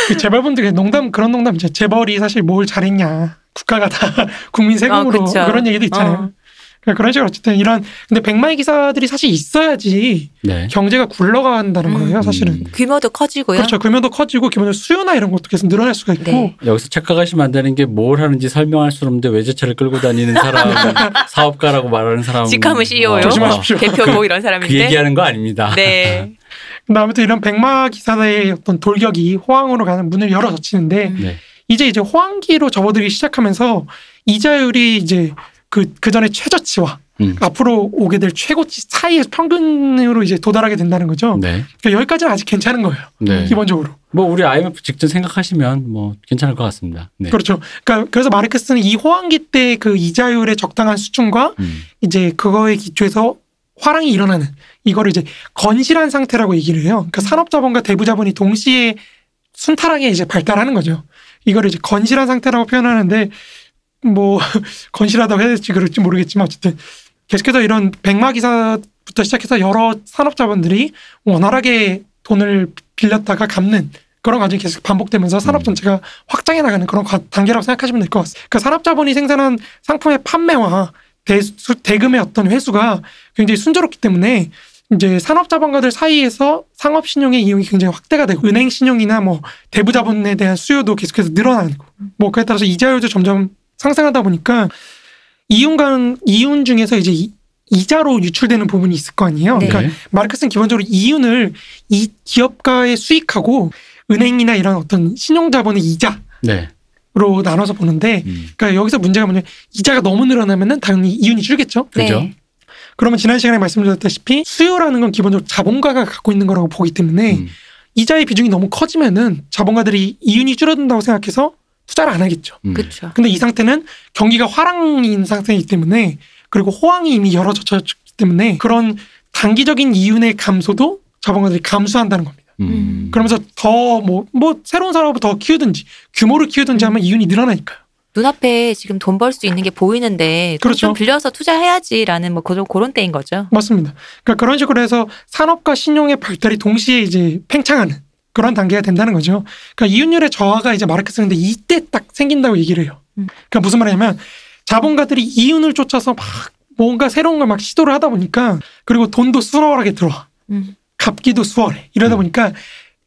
그 재벌분들 그런 그런 농담 이죠. 재벌이 사실 뭘 잘했냐. 국가가 다 국민 세금으로 어. 그런 얘기도 있잖아요. 어. 그런 식으로 어쨌든 이런 근데 백마의 기사들이 사실 있어야지 네. 경제가 굴러간다는 음. 거예요. 사실은. 음. 규모도 커지고요. 그렇죠. 규모도 커지고 규모도 수요나 이런 것도 계속 늘어날 수가 있고 네. 여기서 착각하시면 안 되는 게 뭘 하는지 설명할 수 없는데 외제차를 끌고 다니는 사람 사업가라고 말하는 사람 직함은 CEO요. 조심하십시오. 대표고 이런 그 사람인데. 얘기하는 거 아닙니다. 네. 근데 아무튼 이런 백마 기사의 어떤 돌격이 호황으로 가는 문을 열어 젖히는데 음. 네. 이제 이제 호황기로 접어들기 시작하면서 이자율이 이제 그, 그 전에 최저치와 음. 앞으로 오게 될 최고치 사이의 평균으로 이제 도달하게 된다는 거죠. 네. 그러니까 여기까지는 아직 괜찮은 거예요. 네. 기본적으로. 뭐 우리 IMF 직전 생각하시면 뭐 괜찮을 것 같습니다. 네. 그렇죠. 그러니까 그래서 마르크스는 이 호황기 때 그 이자율의 적당한 수준과 음. 이제 그거에 기초해서 화랑이 일어나는 이거를 이제 건실한 상태라고 얘기를 해요. 그러니까 산업자본과 대부자본이 동시에 순탄하게 이제 발달하는 거죠. 이거를 이제 건실한 상태라고 표현하는데 뭐 건실하다고 해야 될지 그럴지 모르겠지만 어쨌든 계속해서 이런 백마 기사부터 시작해서 여러 산업자본들이 원활하게 돈을 빌렸다가 갚는 그런 과정이 계속 반복되면서 산업 음. 전체가 확장해 나가는 그런 과- 단계라고 생각하시면 될 것 같습니다. 그러니까 산업자본이 생산한 상품의 판매와 대수, 대금의 어떤 회수가 굉장히 순조롭기 때문에 이제 산업자본가들 사이에서 상업신용의 이용이 굉장히 확대가 되고 은행 신용이나 뭐 대부자본에 대한 수요도 계속해서 늘어나고 뭐 그에 따라서 이자율도 점점 상승하다 보니까 이윤간 이윤 중에서 이제 이, 이자로 유출되는 부분이 있을 거 아니에요. 네. 그러니까 네. 마르크스는 기본적으로 이윤을 이 기업가의 수익하고 은행이나 이런 어떤 신용자본의 이자로 네. 나눠서 보는데 음. 그러니까 여기서 문제가 뭐냐 이자가 너무 늘어나면은 당연히 이윤이 줄겠죠. 그죠? 네. 그러면 지난 시간에 말씀드렸다시피 수요라는 건 기본적으로 자본가가 갖고 있는 거라고 보기 때문에 음. 이자의 비중이 너무 커지면은 자본가들이 이윤이 줄어든다고 생각해서 투자를 안 하겠죠. 음. 그렇죠. 근데 이 상태는 경기가 화랑인 상태이기 때문에 그리고 호황이 이미 열어젖혔기 때문에 그런 단기적인 이윤의 감소도 자본가들이 감수한다는 겁니다. 음. 그러면서 더 뭐뭐 새로운 산업을 더 키우든지 규모를 키우든지 하면 이윤이 늘어나니까요. 눈앞에 지금 돈 벌 수 있는 게 보이는데 돈 그렇죠. 좀 빌려서 투자해야지라는 뭐 그런 그런 때인 거죠. 맞습니다. 그러니까 그런 식으로 해서 산업과 신용의 발달이 동시에 이제 팽창하는 그런 단계가 된다는 거죠. 그러니까 이윤율의 저하가 이제 마르크스인데 이때 딱 생긴다고 얘기를 해요. 음. 그러니까 무슨 말이냐면 자본가들이 이윤을 쫓아서 막 뭔가 새로운 걸 막 시도를 하다 보니까 그리고 돈도 수월하게 들어와. 음. 갚기도 수월해. 이러다 음. 보니까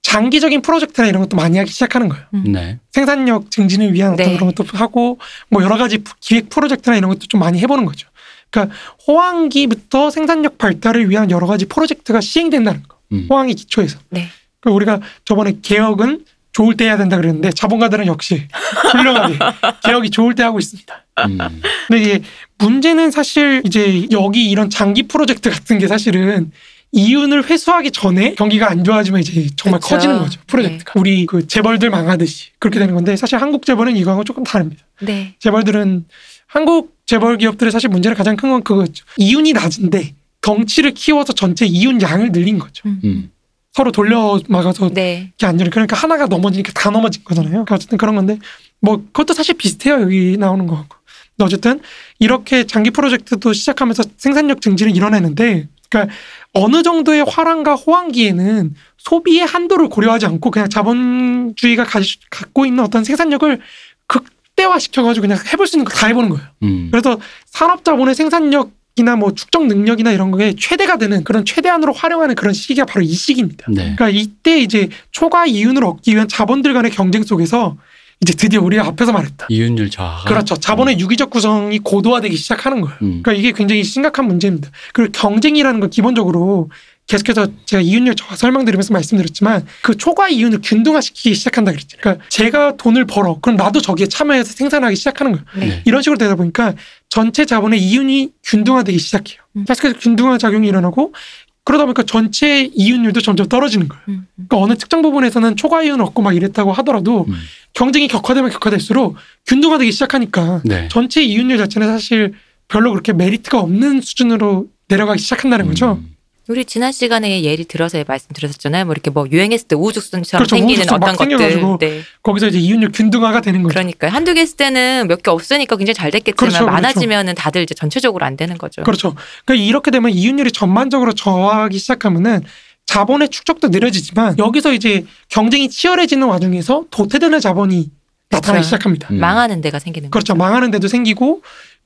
장기적인 프로젝트나 이런 것도 많이 하기 시작하는 거예요. 네. 생산력 증진을 위한 어떤 네. 그런 것도 하고 뭐 여러 가지 기획 프로젝트나 이런 것도 좀 많이 해보는 거죠. 그러니까 호황기부터 생산력 발달을 위한 여러 가지 프로젝트가 시행된다는 거. 음. 호황기 기초에서. 네. 그러니까 우리가 저번에 개혁은 좋을 때 해야 된다 그랬는데 자본가들은 역시 훌륭하게 개혁이 좋을 때 하고 있습니다. 음. 근데 이게 문제는 사실 이제 여기 이런 장기 프로젝트 같은 게 사실은 이윤을 회수하기 전에 경기가 안 좋아지면 이제 정말 그쵸. 커지는 거죠 프로젝트가 우리 그 재벌들 망하듯이 그렇게 되는 건데 사실 한국 재벌은 이거하고 조금 다릅니다. 네. 재벌들은 한국 재벌 기업들의 사실 문제는 가장 큰 건 그거죠. 이윤이 낮은데 덩치를 키워서 전체 이윤 양을 늘린 거죠. 음. 서로 돌려 막아서 네. 이게 안 열려. 그러니까 하나가 넘어지니까 다 넘어진 거잖아요. 그러니까 어쨌든 그런 건데 뭐 그것도 사실 비슷해요. 여기 나오는 거하고. 어쨌든 이렇게 장기 프로젝트도 시작하면서 생산력 증진을 이뤄내는데 그러니까 어느 정도의 화랑과 호황기에는 소비의 한도를 고려하지 않고 그냥 자본주의가 가지, 갖고 있는 어떤 생산력을 극대화시켜가지고 그냥 해볼 수 있는 거 다 해보는 거예요. 음. 그래서 산업 자본의 생산력 이나 뭐 축적 능력이나 이런 거에 최대가 되는 그런 최대한으로 활용하는 그런 시기가 바로 이 시기입니다. 네. 그러니까 이때 이제 초과 이윤을 얻기 위한 자본들 간의 경쟁 속에서 이제 드디어 우리가 앞에서 말했다. 이윤율 저하가 그렇죠. 자본의 유기적 구성이 고도화되기 시작하는 거예요. 음. 그러니까 이게 굉장히 심각한 문제입니다. 그리고 경쟁이라는 건 기본적으로 계속해서 제가 이윤율 저하 설명드리면서 말씀드렸지만 그 초과 이윤을 균등화시키기 시작한다 그랬잖아요. 그러니까 제가 돈을 벌어. 그럼 나도 저기에 참여해서 생산하기 시작하는 거예요. 네. 네. 이런 식으로 되다 보니까 전체 자본의 이윤이 균등화되기 시작해요. 음. 계속해서 균등화 작용이 일어나고 그러다 보니까 전체 이윤율도 점점 떨어지는 거예요. 음, 음. 그러니까 어느 특정 부분에서는 초과 이윤 얻고 막 이랬다고 하더라도 음. 경쟁이 격화되면 격화될수록 균등화되기 시작하니까 네. 전체 이윤율 자체는 사실 별로 그렇게 메리트가 없는 수준으로 내려가기 시작한다는 거죠. 음. 우리 지난 시간에 예를 들어서 말씀드렸었잖아요. 뭐 이렇게 뭐 유행했을 때 우후죽순처럼 그렇죠. 생기는 어떤 것들. 네. 거기서 이제 이윤율 균등화가 되는 거죠. 그러니까 한두 개 있을 때는 몇 개 없으니까 굉장히 잘 됐겠지만 그렇죠, 그렇죠. 많아지면은 다들 이제 전체적으로 안 되는 거죠. 그렇죠. 그러니까 이렇게 되면 이윤율이 전반적으로 저하하기 시작하면은 자본의 축적도 느려지지만 여기서 이제 경쟁이 치열해지는 와중에서 도태되는 자본이 나타나기 그렇죠. 시작합니다. 음. 망하는 데가 생기는 그렇죠. 거죠. 망하는 데도 생기고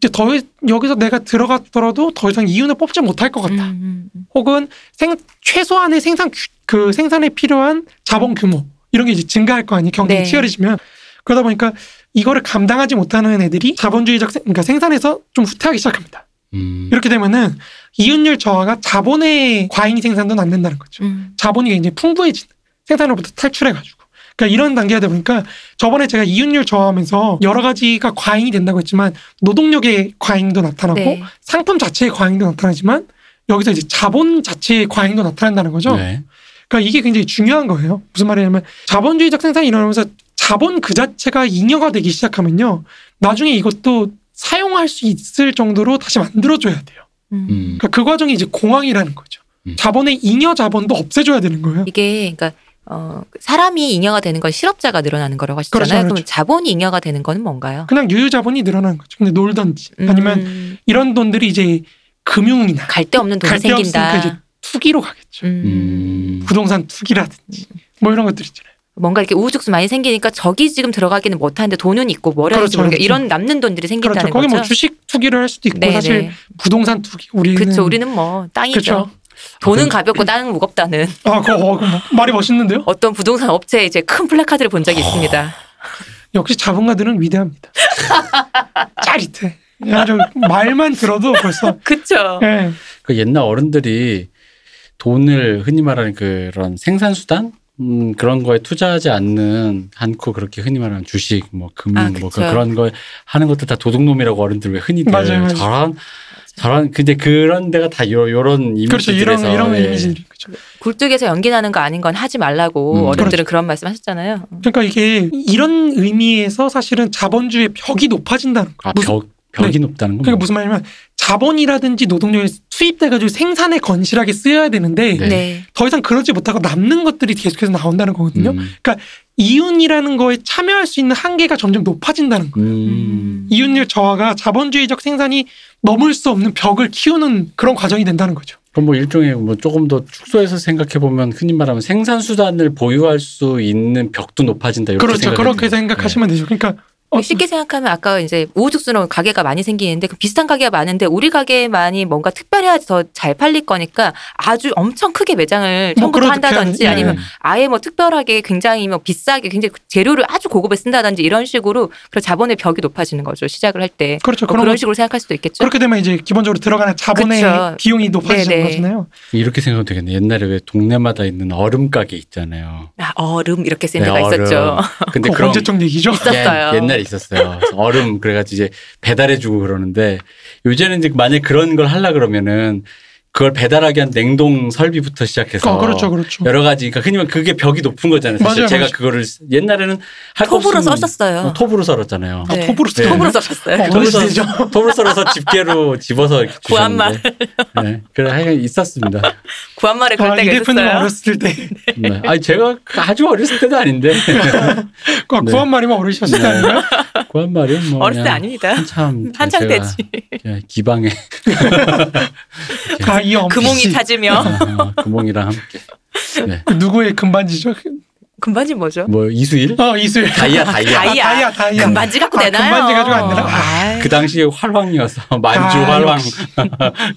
더 여기서 내가 들어갔더라도 더 이상 이윤을 뽑지 못할 것 같다. 음, 음, 음. 혹은 생 최소한의 생산 규- 그 생산에 필요한 자본 규모 이런 게 이제 증가할 거 아니에요. 경쟁이 네. 치열해지면 그러다 보니까 이거를 감당하지 못하는 애들이 자본주의적 생, 그러니까 생산에서 좀 후퇴하기 시작합니다. 음. 이렇게 되면은 이윤율 저하가 자본의 과잉 생산도 안 된다는 거죠. 음. 자본이 이제 풍부해지는 생산으로부터 탈출해가지고. 그러니까 이런 단계가 되다 보니까 저번에 제가 이윤율 저하하면서 여러 가지가 과잉이 된다고 했지만 노동력의 과잉도 나타나고 네. 상품 자체의 과잉도 나타나지만 여기서 이제 자본 자체의 과잉도 나타난다는 거죠. 네. 그러니까 이게 굉장히 중요한 거예요. 무슨 말이냐면 자본주의적 생산이 일어나면서 자본 그 자체가 잉여가 되기 시작하면요. 나중에 이것도 사용할 수 있을 정도로 다시 만들어줘야 돼요. 음. 음. 그러니까 그 과정이 이제 공황이라는 거죠. 음. 자본의 잉여 자본도 없애줘야 되는 거예요. 이게 그러니까 어, 사람이 잉여가 되는 건 실업자가 늘어나는 거라고 하셨잖아요. 그렇죠, 그럼 그렇죠. 자본이 잉여가 되는 건 뭔가요? 그냥 유유 자본이 늘어나는 거죠. 근데 놀던지 아니면 음, 이런 돈들이 이제 금융이나 갈 데 없는 돈이 갈데 생긴다. 이제 투기로 가겠죠. 음. 음. 부동산 투기라든지 뭐 이런 것들 있잖아요. 뭔가 이렇게 우후죽순 많이 생기니까 저기 지금 들어가기는 못하는데 돈은 있고 뭘 그렇죠, 그렇죠. 이런 남는 돈들이 생긴다는 그렇죠. 거기 거죠. 뭐 주식 투기를 할 수도 있고 네, 사실 네. 부동산 투기 우리는 그렇죠. 우리는 뭐 땅이죠. 돈은 가볍고 땅은 무겁다는 아, 그거 어, 그거 뭐 말이 멋있는데요? 어떤 부동산 업체에 이제 큰 플래카드를 본 적이 있습니다. 역시 자본가들은 위대합니다. 짜릿해. 아주 말만 들어도 벌써 그렇죠. 예. 그 옛날 어른들이 돈을 흔히 말하는 그런 생산수단 음, 그런 거에 투자하지 않는 않고 그렇게 흔히 말하는 주식, 뭐 금융, 아, 뭐 그쵸. 그- 그런 거 하는 것들 다 도둑놈이라고 어른들 왜 흔히들 맞아요, 맞아요. 저런 저런 근데 그런 데가 다 요, 요런 그렇죠. 이미지들에서 이런 이런 예. 이미지들이 그렇죠. 굴뚝에서 연기 나는 거 아닌 건 하지 말라고 음, 어른들은 그런 말씀 하셨잖아요. 그러니까 이게 이런 의미에서 사실은 자본주의 벽이 높아진다는 거예요. 아, 무슨- 벽 벽이 높다는 건 그러니까 뭐? 무슨 말이냐면 자본이라든지 노동력의 수입돼가지고 생산에 건실하게 쓰여야 되는데 네. 네. 더 이상 그러지 못하고 남는 것들이 계속해서 나온다는 거거든요. 음. 이윤이라는 거에 참여할 수 있는 한계가 점점 높아진다는 거예요. 음. 이윤율 저하가 자본주의적 생산이 넘을 수 없는 벽을 키우는 그런 과정이 된다는 거죠. 그럼 뭐 일종의 뭐 조금 더 축소해서 생각해 보면 흔히 말하면 생산 수단을 보유할 수 있는 벽도 높아진다 이렇게 그렇죠. 그렇게. 생각하시면 되죠. 그러니까 어, 쉽게 생각하면 아까 이제 우후죽순으로 가게가 많이 생기는데 그 비슷한 가게가 많은데 우리 가게만이 뭔가 특별해야지 더 잘 팔릴 거니까 아주 엄청 크게 매장을 뭐 처음부터 그렇게 한다든지 아니면 네. 아예 뭐 특별하게 굉장히 뭐 비싸게 굉장히 재료를 아주 고급에 쓴다든지 이런 식으로 그런 자본의 벽이 높아지는 거죠 시작을 할 때 그렇죠. 뭐 그런 식으로 생각할 수도 있겠죠. 그렇게 되면 이제 기본적으로 들어가는 자본의 그쵸. 비용이 높아지는 네네. 거잖아요. 이렇게 생각하면 되겠네. 옛날에 왜 동네마다 있는 얼음 가게 있잖아요. 아, 얼음 이렇게 쓴 네, 데가 얼음. 있었죠. 근데 그 그런 언제적 얘기죠? 있었어요. 예, 옛날에 있었어요. 얼음 그래가지고 이제 배달해주고 그러는데 요새는 이제 만약 에 그런 걸 하려 그러면은 그걸 배달하기 위한 냉동 설비부터 시작해서 어, 그렇죠, 그렇죠. 여러 가지 그러니까 흔히 말하면 그게 벽이 높은 거잖아요. 사실 맞아요, 제가 맞아요. 그거를 옛날에는 할거 톱으로 없으면 써셨어요. 어, 톱으로 썰었잖아요. 아, 네. 톱으로 네. 톱으로. 어, 어느 시대죠? 톱으로 썰어서 집게로 집어서 구한말. 네, 그래 하여간 있었습니다. 구한말에 그럴 아, 이 때가 있었어요. 어렸을 때 네. 아니 제가 아주 어렸을 때도 아닌데 그 네. 구한 말이면 어르셨을 때 네. 아닌가요? 구한말이 뭐 어렸을 때 아닙니다. 한참 한창 때지. 기방에 엄 금홍이 찾으며 어, 구멍이랑 함께 네. 그 누구의 금반지죠? 금반지 뭐죠? 뭐 이수일 어 이슬 다이아 다이아 다이아. 아, 다이아 다이아 금반지 갖고 아, 되나요? 금반지 가지고 안 되나? 아이, 그 당시에 활황이어서 만주 아, 활황.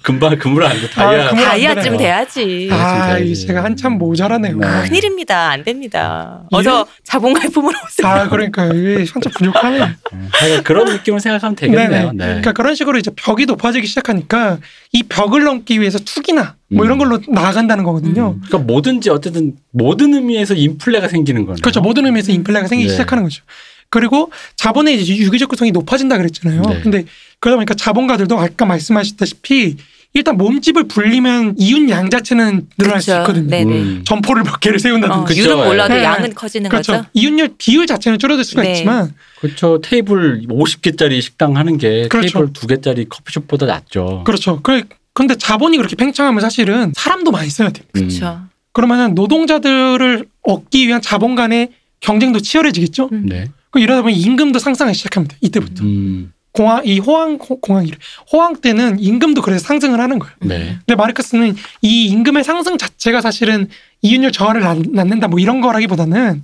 금방 금을 안 돼 다이아 아, 안 다이아쯤. 돼야지. 아, 아, 제가 한참 모자라네요. 네. 큰일입니다. 안 됩니다. 예? 어서 자본가의 품으로 오세요. 아, 그러니까 이게 부족하네요. 어, 하여간 그런 느낌을 생각하면 되겠네요. 네. 그러니까 그런 식으로 이제 벽이 높아지기 시작하니까 이 벽을 넘기 위해서 투기나 뭐 음. 이런 걸로 나아간다는 거거든요. 그러니까 뭐든지 어쨌든 모든 의미에서 인플레가 생기는 거네요. 그렇죠. 모든 의미에서 인플레가 생기기 네. 시작하는 거죠. 그리고 자본의 이제 유기적 구성이 높아진다 그랬잖아요. 네. 근데 그러다 보니까 자본가들도 아까 말씀하셨다시피 일단 몸집을 불리면 이윤 양 자체는 늘어날 수 그렇죠. 있거든요. 네네. 음. 점포를 몇 개를 어, 세운다든지. 그쵸. 유는 몰라도 네. 양은 커지는 그렇죠. 거죠. 이윤율 비율 자체는 줄어들 수가 네. 있지만 그렇죠. 테이블 50개짜리 식당 하는 게 그렇죠. 테이블 두 개짜리 커피숍보다 낫죠. 그렇죠. 그 근데 자본이 그렇게 팽창하면 사실은 사람도 많이 써야 돼요. 음. 그렇죠. 그러면은 노동자들을 얻기 위한 자본 간의 경쟁도 치열해지겠죠. 음. 네. 그 이러다 보면 임금도 상승하기 시작합니다. 이때부터 음. 공항 이 호황 호- 공항이래 호황 때는 임금도 그래서 상승을 하는 거예요. 네. 근데 마르크스는 이 임금의 상승 자체가 사실은 이윤율 저하를 낳- 낳는다 뭐 이런 거라기보다는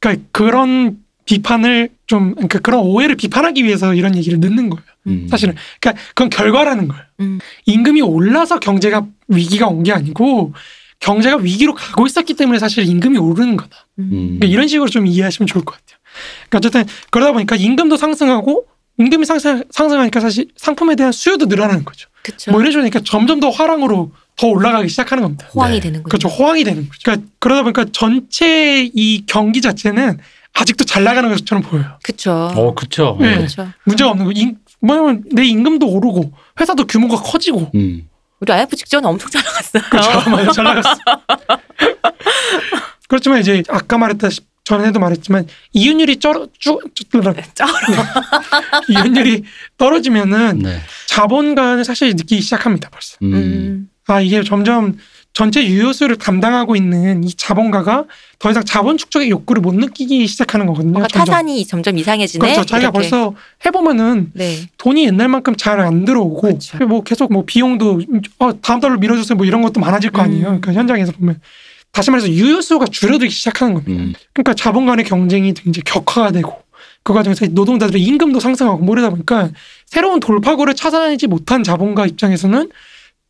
그러니까 그런 비판을 좀 그러니까 그런 오해를 비판하기 위해서 이런 얘기를 넣는 거예요. 음. 사실은 그러니까 그건 결과라는 거예요. 음. 임금이 올라서 경제가 위기가 온 게 아니고 경제가 위기로 가고 있었기 때문에 사실 임금이 오르는 거다. 음. 그러니까 이런 식으로 좀 이해하시면 좋을 것 같아요. 그러니까 어쨌든 그러다 보니까 임금도 상승하고 임금이 상승, 상승하니까 사실 상품에 대한 수요도 늘어나는 거죠. 그렇죠. 뭐 이런 식으로 하니까 점점 더 화랑으로 더 올라가기 시작하는 겁니다. 호황이 네. 되는 거죠. 그렇죠. 호황이 되는 거죠. 그러니까 그러다 보니까 전체 이 경기 자체는 아직도 잘 나가는 것처럼 보여요. 그렇죠. 어, 그렇죠. 네. 그렇죠. 문제가 없는 거. 임- 뭐냐면 내 임금도 오르고 회사도 규모가 커지고 음. 우리 IF 직전 엄청 잘 나갔어요. 그렇죠. 맞아, 잘 나갔어. 그렇지만 이제 아까 말했다시피 전에도 말했지만 이윤율이 쩔어 쭉 쩔어. 이윤율이 떨어지면은 네. 자본가는 사실 느끼기 시작합니다 벌써. 음. 음. 아 이게 점점 전체 유효수를 담당하고 있는 이 자본가가 더 이상 자본 축적의 욕구를 못 느끼기 시작하는 거거든요. 뭔가 점점. 타산이 점점 이상해지네. 그렇죠. 자기가 이렇게. 벌써 해보면은 네. 돈이 옛날만큼 잘 안 들어오고 그렇죠. 뭐 계속 뭐 비용도 어, 다음 달로 밀어주세요 뭐 이런 것도 많아질 거 아니에요. 음. 그러니까 현장에서 보면 다시 말해서 유효수가 줄어들기 시작하는 겁니다. 음. 그러니까 자본 간의 경쟁이 굉장히 격화가 되고 그 과정에서 노동자들의 임금도 상승하고 뭐 이러다 보니까 새로운 돌파구를 찾아내지 못한 자본가 입장에서는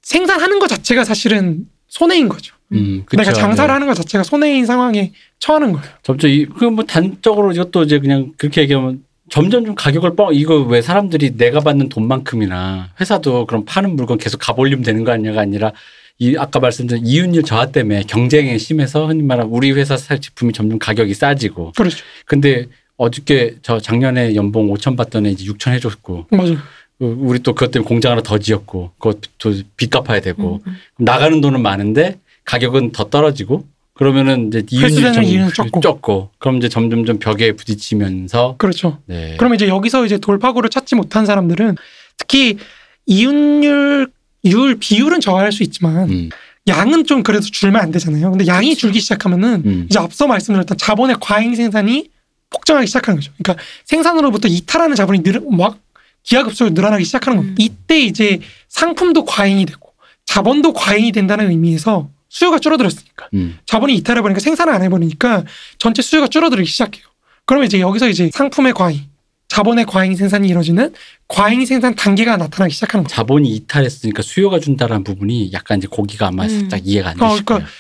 생산하는 것 자체가 사실은 손해인 거죠. 음. 내가 그쵸. 장사를 네. 하는 것 자체가 손해인 상황에 처하는 거예요. 점점 이그뭐 단적으로 이것도 이제 그냥 그렇게 얘기하면 점점 좀 가격을 뻥 이거 왜 사람들이 내가 받는 돈만큼이나 회사도 그럼 파는 물건 계속 가볼륨 되는 거 아니냐가 아니라 이 아까 말씀드린 이윤율 저하 때문에 경쟁이 심해서 흔히 말하는 우리 회사 살 제품이 점점 가격이 싸지고 그렇죠. 근데 어저께 저 작년에 연봉 5천 받던 애 이제 6천 해줬고 맞아요. 그 우리 또 그것 때문에 공장 하나 더 지었고 그것도 빚 갚아야 되고 음, 음. 나가는 돈은 많은데 가격은 더 떨어지고 그러면은 이제 이윤이 좀 이윤은 적고. 적고 그럼 이제 점점점 벽에 부딪히면서 그렇죠. 네. 그러면 이제 여기서 이제 돌파구를 찾지 못한 사람들은 특히 이윤율 율 비율은 저하할 수 있지만 음, 양은 좀 그래도 줄면 안 되잖아요. 근데 양이 줄기 시작하면은 음. 이제 앞서 말씀드렸던 자본의 과잉 생산이 폭증하기 시작하는 거죠. 그러니까 생산으로부터 이탈하는 자본이 늘, 막 기하급수로 늘어나기 시작하는 겁니다. 음. 이때 이제 상품도 과잉이 되고 자본도 과잉이 된다는 의미에서 수요가 줄어들었으니까 음. 자본이 이탈해 버리니까 생산을 안 해버리니까 전체 수요가 줄어들기 시작해요. 그러면 이제 여기서 이제 상품의 과잉, 자본의 과잉 생산이 이루어지는 과잉 생산 단계가 나타나기 시작하는 거죠. 자본이 이탈했으니까 수요가 준다라는 부분이 약간 이제 거기가 아마 음. 살짝 이해가 안 어, 되실 거예요. 그러니까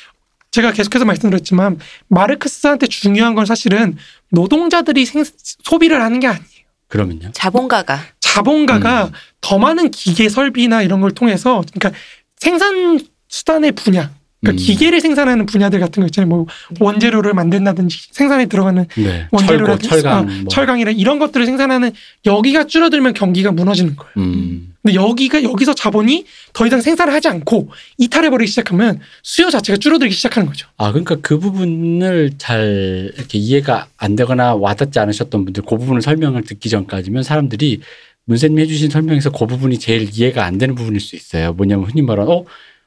제가 계속해서 말씀드렸지만 마르크스한테 중요한 건 사실은 노동자들이 생- 소비를 하는 게 아니에요. 그러면요. 자본가가 자본가가 음. 더 많은 기계 설비나 이런 걸 통해서 그러니까 생산 수단의 분야, 그러니까 음. 기계를 생산하는 분야들 같은 거 있잖아요. 뭐 원재료를 만든다든지 생산에 들어가는 네. 원재료라든지 철강, 어, 뭐. 철강이라 이런 것들을 생산하는 여기가 줄어들면 경기가 무너지는 거예요. 음. 근데 여기가 여기서 자본이 더 이상 생산을 하지 않고 이탈해버리기 시작하면 수요 자체가 줄어들기 시작하는 거죠. 아, 그러니까 그 부분을 잘 이렇게 이해가 안 되거나 와닿지 않으셨던 분들, 그 부분을 설명을 듣기 전까지면 사람들이 문세님이 해주신 설명에서 그 부분이 제일 이해가 안 되는 부분일 수 있어요. 뭐냐면 흔히 말하는, 어,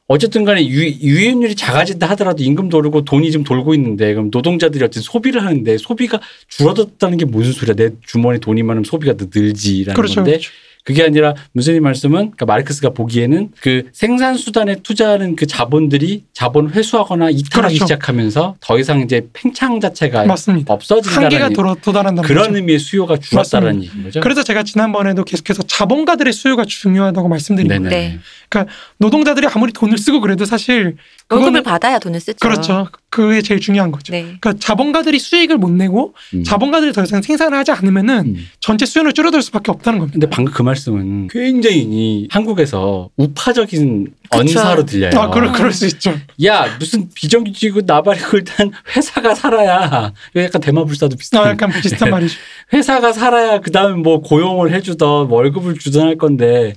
어쨌든 간에 유, 유연율이 작아진다 하더라도 임금도 오르고 돈이 좀 돌고 있는데 그럼 노동자들이 어쨌든 소비를 하는데 소비가 줄어들었다는 게 무슨 소리야. 내 주머니 돈이 많으면 소비가 더 늘지라는 그렇죠. 건데 그렇죠. 그게 아니라 문세님 말씀은 그러니까 마르크스가 보기에는 그 생산 수단에 투자하는 그 자본들이 자본 회수하거나 이탈하기 그렇죠. 시작하면서 더 이상 이제 팽창 자체가 맞습니다. 한계가 없어진다는 도달한다는 그런 거죠. 의미의 수요가 줄었다는 얘기인 거죠. 그래서 제가 지난번에도 계속해서 자본가들의 수요가 중요하다고 말씀드린 거예요. 네네. 네. 노동자들이 아무리 돈을 쓰고 그래도 사실 월급을 받아야 돈을 쓰죠. 그렇죠. 그게 제일 중요한 거죠. 네. 그러니까 자본가들이 수익을 못 내고 음. 자본가들이 더 이상 생산을 하지 않으면은 음. 전체 수요는 줄어들 수밖에 없다는 겁니다. 근데 방금 그말 씀은 굉장히 이 한국에서 우파적인 그쵸. 언사로 들려요. 아, 그럴, 그럴 수 있죠. 야 무슨 비정규직이고 나발이고 일단 회사가 살아야 이거 약간 대마불사도 비슷한 아, 약간 비슷한 네. 말이죠. 회사가 살아야 그 다음에 뭐 고용을 해주던 월급을 주던 할 건데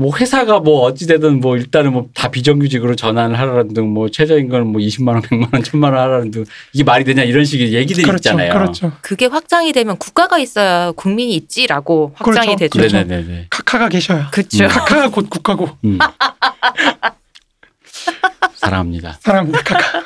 뭐 회사가 뭐 어찌되든 뭐 일단은 뭐 다 비정규직으로 전환을 하라는 등 뭐 최저임금을 뭐 20만 원, 100만 원, 1000만 원 하라는 등 이게 말이 되냐 이런 식의 얘기들이 그렇죠. 있잖아요. 그렇죠. 그게 확장이 되면 국가가 있어야 국민이 있지라고 확장이 그렇죠. 되죠. 그렇죠. 네네네. 카카가 계셔야. 그렇죠. 음. 카카가 곧 국가고 음. 사랑합니다. 사람입니다. 카카.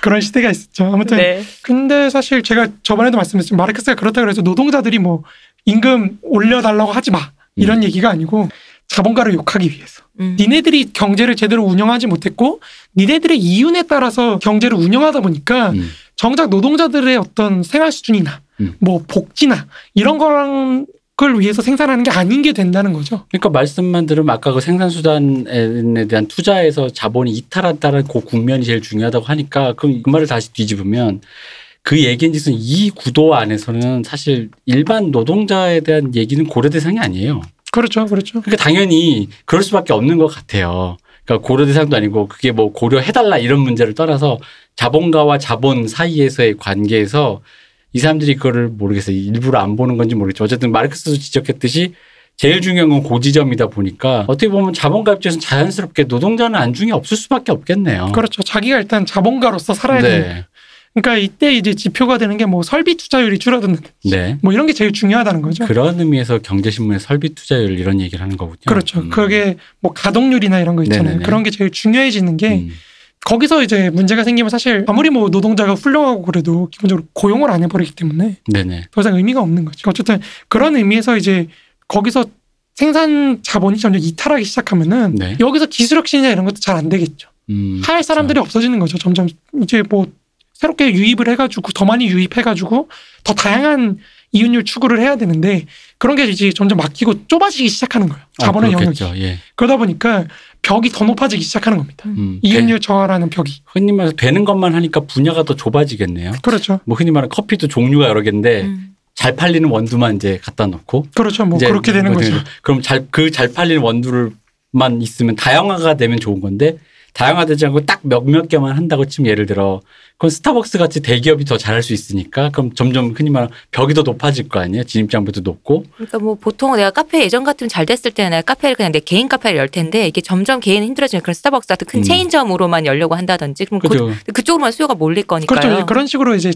그런 시대가 있었죠. 아무튼 네. 근데 사실 제가 저번에도 말씀드렸지만 마르크스가 그렇다 그래서 노동자들이 뭐 임금 올려달라고 하지 마 이런 음. 얘기가 아니고 자본가를 욕하기 위해서 음. 니네들이 경제를 제대로 운영하지 못했고 니네들의 이윤에 따라서 경제를 운영하다 보니까 음. 정작 노동자들의 어떤 생활 수준이나 음. 뭐 복지나 이런 거랑 걸 위해서 생산하는 게 아닌 게 된다는 거죠. 그러니까 말씀만 들으면 아까 그 생산 수단에 대한 투자에서 자본이 이탈한다는 그 국면이 제일 중요하다고 하니까 그럼 그 말을 다시 뒤집으면 그 얘기인즉슨 이 구도 안에서는 사실 일반 노동자에 대한 얘기는 고려 대상이 아니에요. 그렇죠, 그렇죠. 그러니까 당연히 그럴 수밖에 없는 것 같아요. 그러니까 고려 대상도 아니고 그게 뭐 고려해달라 이런 문제를 떠나서 자본가와 자본 사이에서의 관계에서 이 사람들이 그거를 모르겠어요. 일부러 안 보는 건지 모르겠죠. 어쨌든 마르크스도 지적했듯이 제일 중요한 건 고지점이다 보니까 어떻게 보면 자본가 입장에서는 자연스럽게 노동자는 안중에 없을 수밖에 없겠네요. 그렇죠. 자기가 일단 자본가로서 살아야 되는. 네. 그러니까 이때 이제 지표가 되는 게 뭐 설비 투자율이 줄어드는 네. 뭐 이런 게 제일 중요하다는 거죠. 그런 의미에서 경제신문의 설비 투자율 이런 얘기를 하는 거군요. 그렇죠. 음. 그게 뭐 가동률이나 이런 거 있잖아요. 네네네. 그런 게 제일 중요해지는 게 음. 거기서 이제 문제가 생기면 사실 아무리 뭐 노동자가 훌륭하고 그래도 기본적으로 고용을 안 해버리기 때문에 네네. 더 이상 의미가 없는 거죠. 어쨌든 그런 의미에서 이제 거기서 생산 자본이 점점 이탈하기 시작하면은 네. 여기서 기술 혁신이나 이런 것도 잘 안 되겠죠. 음, 할 사람들이 없어지는 거죠. 점점 이제 뭐 새롭게 유입을 해가지고 더 많이 유입해가지고 더 다양한 이윤율 추구를 해야 되는데 그런 게 이제 점점 막히고 좁아지기 시작하는 거예요. 아, 자본의 영역이. 그렇겠죠. 예. 그러다 보니까 벽이 더 높아지기 시작하는 겁니다. 음. 이윤율 저하라는 벽이. 흔히 말해서 되는 것만 하니까 분야가 더 좁아지겠네요. 그렇죠. 뭐 흔히 말하는 커피도 종류가 여러 개인데 음. 잘 팔리는 원두만 이제 갖다 놓고 그렇죠. 뭐 이제 그렇게 되는 뭐 거죠. 그럼 잘 그 잘 팔리는 원두를만 있으면 다양화가 되면 좋은 건데 다양화되지 않고 딱 몇몇 개만 한다고 치면 예를 들어 그건 스타벅스 같이 대기업이 더 잘할 수 있으니까 그럼 점점 흔히 말하는 벽이 더 높아질 거 아니에요 진입장부터 높고 그러니까 뭐 보통 내가 카페 예전 같으면 잘 됐을 때는 내가 카페를 그냥 내 개인 카페를 열 텐데 이게 점점 개인 힘들어지면 그런 스타벅스 같은 큰 음. 체인점으로만 열려고 한다든지 그럼 그, 그죠 그 쪽으로만 수요가 몰릴 거니까요. 그렇죠. 그런 식으로 이제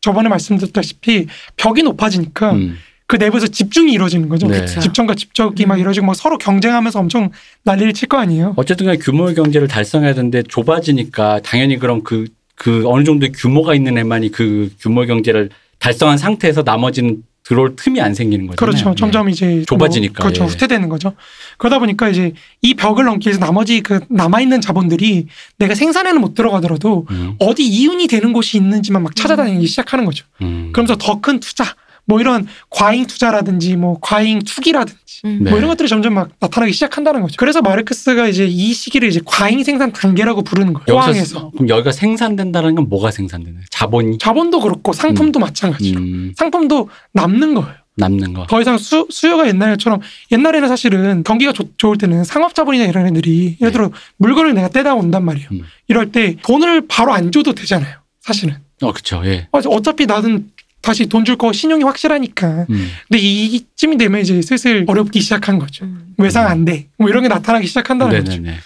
저번에 말씀드렸다시피 벽이 높아지니까 음. 그 내부에서 집중이 이루어지는 거죠. 네. 집정과 집적이 막 음. 이루어지고 막 서로 경쟁하면서 엄청 난리를 칠 거 아니에요. 어쨌든 간에 규모 경제를 달성해야 되는데 좁아지니까 당연히 그럼 그, 그 어느 정도의 규모가 있는 애만이 그 규모 경제를 달성한 상태에서 나머지는 들어올 틈이 안 생기는 거잖아요. 그렇죠. 점점 이제 좁아지니까, 뭐, 그렇죠. 예. 후퇴되는 거죠. 그러다 보니까 이제 이 벽을 넘기 위해서 나머지 그 남아 있는 자본들이 내가 생산에는 못 들어가더라도 음, 어디 이윤이 되는 곳이 있는지만 막 찾아다니기 시작하는 거죠. 음. 그러면서 더 큰 투자, 뭐 이런 과잉 투자라든지 뭐 과잉 투기라든지 음. 네. 뭐 이런 것들이 점점 막 나타나기 시작한다는 거죠. 그래서 마르크스가 이제 이 시기를 이제 과잉 생산 단계라고 부르는 거예요. 여기서 호황에서 그럼 여기가 생산된다는 건 뭐가 생산되나요? 자본이 자본도 그렇고 상품도 마찬가지로 음, 상품도 남는 거예요. 남는 거. 더 이상 수, 수요가 옛날처럼 옛날에는 사실은 경기가 좋, 좋을 때는 상업자본이나 이런 애들이 예를 들어 물건을 내가 떼다 온단 말이에요. 음. 이럴 때 돈을 바로 안 줘도 되잖아요. 사실은 어, 그쵸. 예. 어, 어차피 나는 다시 돈 줄 거 신용이 확실하니까. 음. 근데 이쯤이 되면 이제 슬슬 어렵기 시작한 거죠. 음. 외상 안 돼. 뭐 이런 게 나타나기 시작한다는 거죠. 네네네.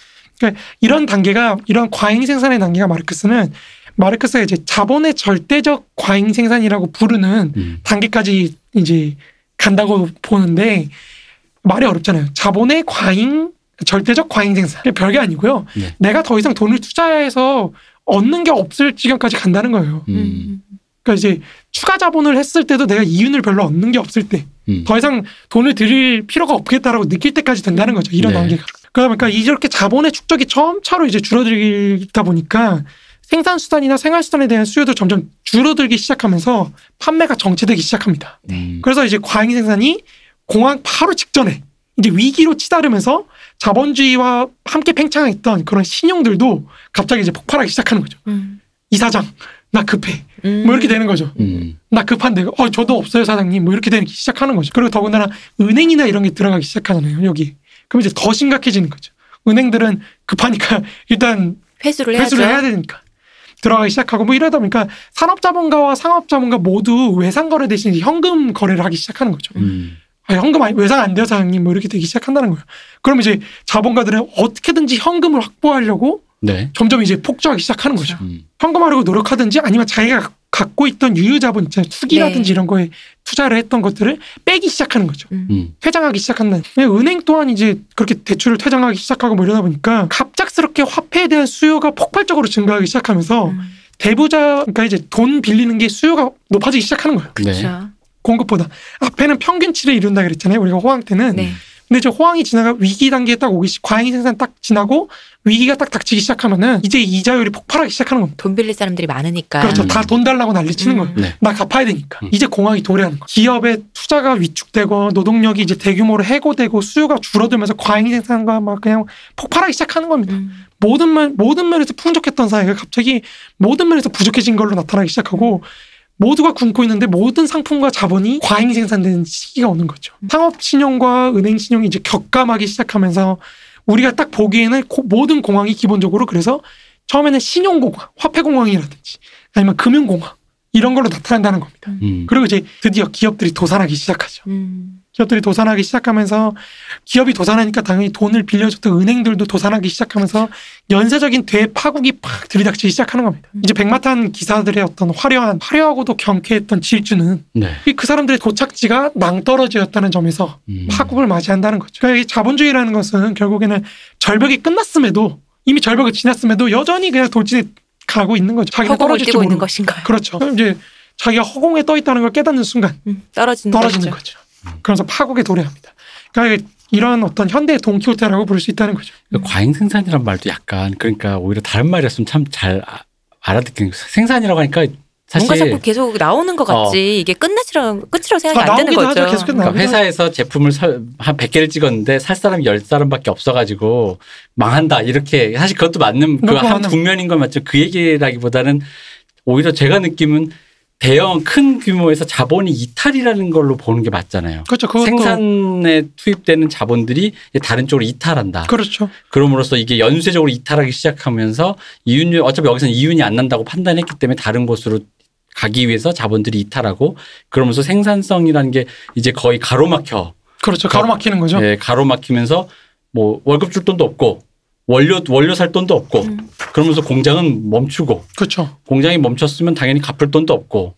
이런 단계가 이런 과잉 생산의 단계가 마르크스는 마르크스가 이제 자본의 절대적 과잉 생산이라고 부르는 음. 단계까지 이제 간다고 보는데 말이 어렵잖아요. 자본의 과잉 절대적 과잉 생산 별게 아니고요. 네. 내가 더 이상 돈을 투자해서 얻는 게 없을 지경까지 간다는 거예요. 음. 음. 그러니까 이제 추가 자본을 했을 때도 내가 이윤을 별로 얻는 게 없을 때 음. 더 이상 돈을 들일 필요가 없겠다라고 느낄 때까지 된다는 거죠. 이런 네. 단계가. 그러다 보니까 이렇게 자본의 축적이 점차로 이제 줄어들다 보니까 생산 수단이나 생활 수단에 대한 수요도 점점 줄어들기 시작하면서 판매가 정체되기 시작합니다. 음. 그래서 이제 과잉 생산이 공황 바로 직전에 이제 위기로 치달으면서 자본주의와 함께 팽창했던 그런 신용들도 갑자기 이제 폭발하기 시작하는 거죠. 음. 이 사장 나 급해 음. 뭐 이렇게 되는 거죠. 음. 나 급한데 어 저도 없어요 사장님 뭐 이렇게 되기 시작하는 거죠. 그리고 더군다나 은행이나 이런 게 들어가기 시작하잖아요 여기. 그럼 이제 더 심각해지는 거죠. 은행들은 급하니까 일단 회수를. 회수를 해야 되니까 들어가기 시작하고 뭐 이러다 보니까 산업자본가와 상업자본가 모두 외상거래 대신 현금 거래를 하기 시작하는 거죠. 음. 아, 현금 아니 외상 안 돼요 사장님 뭐 이렇게 되기 시작한다는 거예요. 그럼 이제 자본가들은 어떻게든지 현금을 확보하려고 네. 점점 이제 폭주하기 시작하는 거죠. 음. 현금하려고 노력하든지 아니면 자기가 갖고 있던 유유자본. 투기라든지 네. 이런 거에 투자를 했던 것들을 빼기 시작하는 거죠. 음. 음. 퇴장하기 시작한다. 은행 또한 이제 그렇게 대출을 퇴장하기 시작하고 뭐 이러다 보니까 갑작스럽게 화폐에 대한 수요가 폭발적으로 증가하기 시작하면서 음. 대부자, 그러니까 이제 돈 빌리는 게 수요가 높아지기 시작하는 거예요. 네. 그렇죠. 공급보다. 앞에는 평균치를 이룬다 그랬잖아요. 우리가 호황 때는. 네. 근데 이제 호황이 지나가 위기 단계에 딱 오기 시 과잉 생산 딱 지나고 위기가 딱 닥치기 시작하면은 이제 이자율이 폭발하기 시작하는 겁니다. 돈 빌릴 사람들이 많으니까. 그렇죠. 음. 다돈 달라고 난리 치는 음. 거예요. 네. 나 갚아야 되니까. 음. 이제 공황이 도래하는 거예요. 기업의 투자가 위축되고 노동력이 이제 대규모로 해고되고 수요가 줄어들면서 과잉 생산과 막 그냥 폭발하기 시작하는 겁니다. 음. 모든 면 모든 면에서 풍족했던 사회가 갑자기 모든 면에서 부족해진 걸로 나타나기 시작하고 모두가 굶고 있는데 모든 상품과 자본이 과잉 생산되는 시기가 오는 거죠. 음. 상업 신용과 은행 신용이 이제 격감하기 시작하면서 우리가 딱 보기에는 고- 모든 공황이 기본적으로 그래서 처음에는 신용 공황, 화폐 공황이라든지 아니면 금융 공황 이런 걸로 나타난다는 겁니다. 음. 그리고 이제 드디어 기업들이 도산하기 시작하죠. 음. 기업들이 도산하기 시작하면서 기업이 도산하니까 당연히 돈을 빌려줬던 은행들도 도산하기 시작하면서 연쇄적인 되파국이 팍 들이닥치기 시작하는 겁니다. 음. 이제 백마탄 기사들의 어떤 화려한 화려하고도 경쾌했던 질주는 네. 이그 사람들의 도착지가 낭떠러지였다는 점에서 음. 파국을 맞이한다는 거죠. 그러니까 이 자본주의라는 것은 결국에는 절벽이 끝났음에도 이미 절벽을 지났음에도 여전히 그냥 돌진해 가고 있는 거죠. 자기가 떨어질지 모르고. 것인가요? 그렇죠. 그럼 이제 자기가 허공에 떠 있다는 걸 깨닫는 순간 음. 떨어지는, 떨어지는 것이죠. 거죠. 그래서 파국에 도래합니다. 그러니까 이런 어떤 현대 동키호테라고 부를 수 있다는 거죠. 그 과잉 생산이란 말도 약간 그러니까 오히려 다른 말이었으면 참 잘 알아듣긴 생산이라고 하니까 사실 뭔가 자꾸 계속 나오는 것 같지. 어. 이게 끝나시라 끝이라고 생각이 아, 안 되는 거죠. 하죠. 계속 그러니까 회사에서 제품을 설, 한 100개를 찍었는데 살 사람이 10사람밖에 없어가지고 망한다. 이렇게 사실 그것도 맞는 그 한 국면인 건 맞죠. 그 얘기라기보다는 오히려 제가 느낌은 대형 큰 규모에서 자본이 이탈이라는 걸로 보는 게 맞잖아요. 그렇죠. 생산에 투입되는 자본들이 다른 쪽으로 이탈한다. 그렇죠. 그럼으로써 이게 연쇄적으로 이탈하기 시작하면서 이윤 어차피 여기서는 이윤이 안 난다고 판단했기 때문에 다른 곳으로 가기 위해서 자본들이 이탈하고 그러면서 생산성이라는 게 이제 거의 가로막혀. 그렇죠. 가로막히는 거죠. 예, 가로막히면서 뭐 월급 줄 돈도 없고 원료 원료 살 돈도 없고 음. 그러면서 공장은 멈추고 그렇죠. 공장이 멈췄으면 당연히 갚을 돈도 없고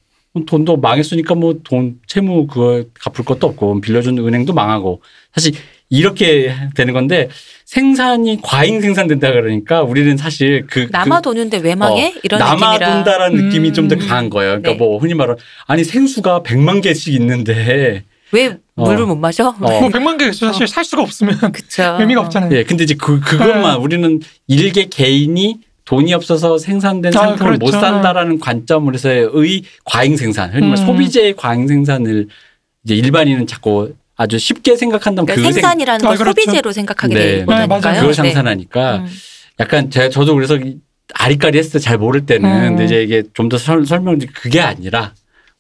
돈도 망했으니까 뭐 돈 채무 그거 갚을 것도 없고 빌려준 은행도 망하고 사실 이렇게 되는 건데 생산이 과잉 생산된다 그러니까 우리는 사실 그 남아 그 도는데 왜 망해? 이런 남아. 돈다라는 느낌이 음. 좀더 강한 거예요. 그러니까 네. 뭐 흔히 말하는 아니 생수가 100만 개씩 있는데 왜 어. 물을 못 마셔? 어. 뭐 100만 개 사실 살 수가 없으면 그쵸. 의미가 없잖아요. 예, 근데 이제 그 그것만 우리는 일개 개인이 돈이 없어서 생산된 아, 상품을 못 그렇죠. 산다라는 관점으로서의 과잉 생산, 흔히 음. 소비재의 과잉 생산을 이제 일반인은 자꾸 아주 쉽게 생각한다면 그러니까 그 생- 생산이라는 아, 걸 그렇죠. 소비재로 생각하게 네, 되는 맞아요. 거니까요. 그걸 네. 상상하니까 음. 약간 제가 저도 그래서 이- 아리까리 했을 때 잘 모를 때는 음. 근데 이제 이게 좀 더 설명드리 그게 아니라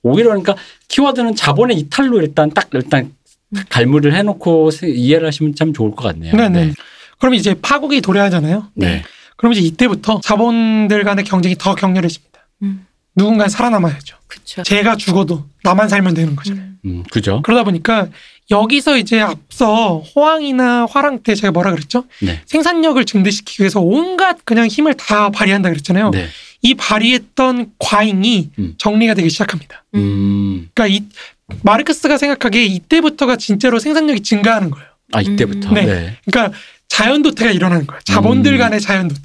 오히려 그러니까 키워드는 자본의 이탈로 일단 딱 일단 음. 갈무리를 해놓고 세- 이해를 하시면 참 좋을 것 같네요. 네네. 그럼 이제 파국이 도래하잖아요. 네. 그럼 이제 이때부터 자본들 간의 경쟁이 더 격렬해집니다. 음. 누군가 살아남아야죠. 그쵸. 제가 죽어도 나만 살면 되는 거죠. 음. 음, 그죠? 그러다 보니까 여기서 이제 앞서 호황이나 화랑 때 제가 뭐라 그랬죠? 네. 생산력을 증대시키기 위해서 온갖 그냥 힘을 다 발휘한다 그랬잖아요. 네. 이 발휘했던 과잉이 음. 정리가 되기 시작합니다. 음. 그러니까 이 마르크스가 생각하기에 이때부터가 진짜로 생산력이 증가하는 거예요. 아 이때부터. 네. 네. 그러니까 자연 도태가 일어나는 거예요. 자본들 음. 간의 자연 도태.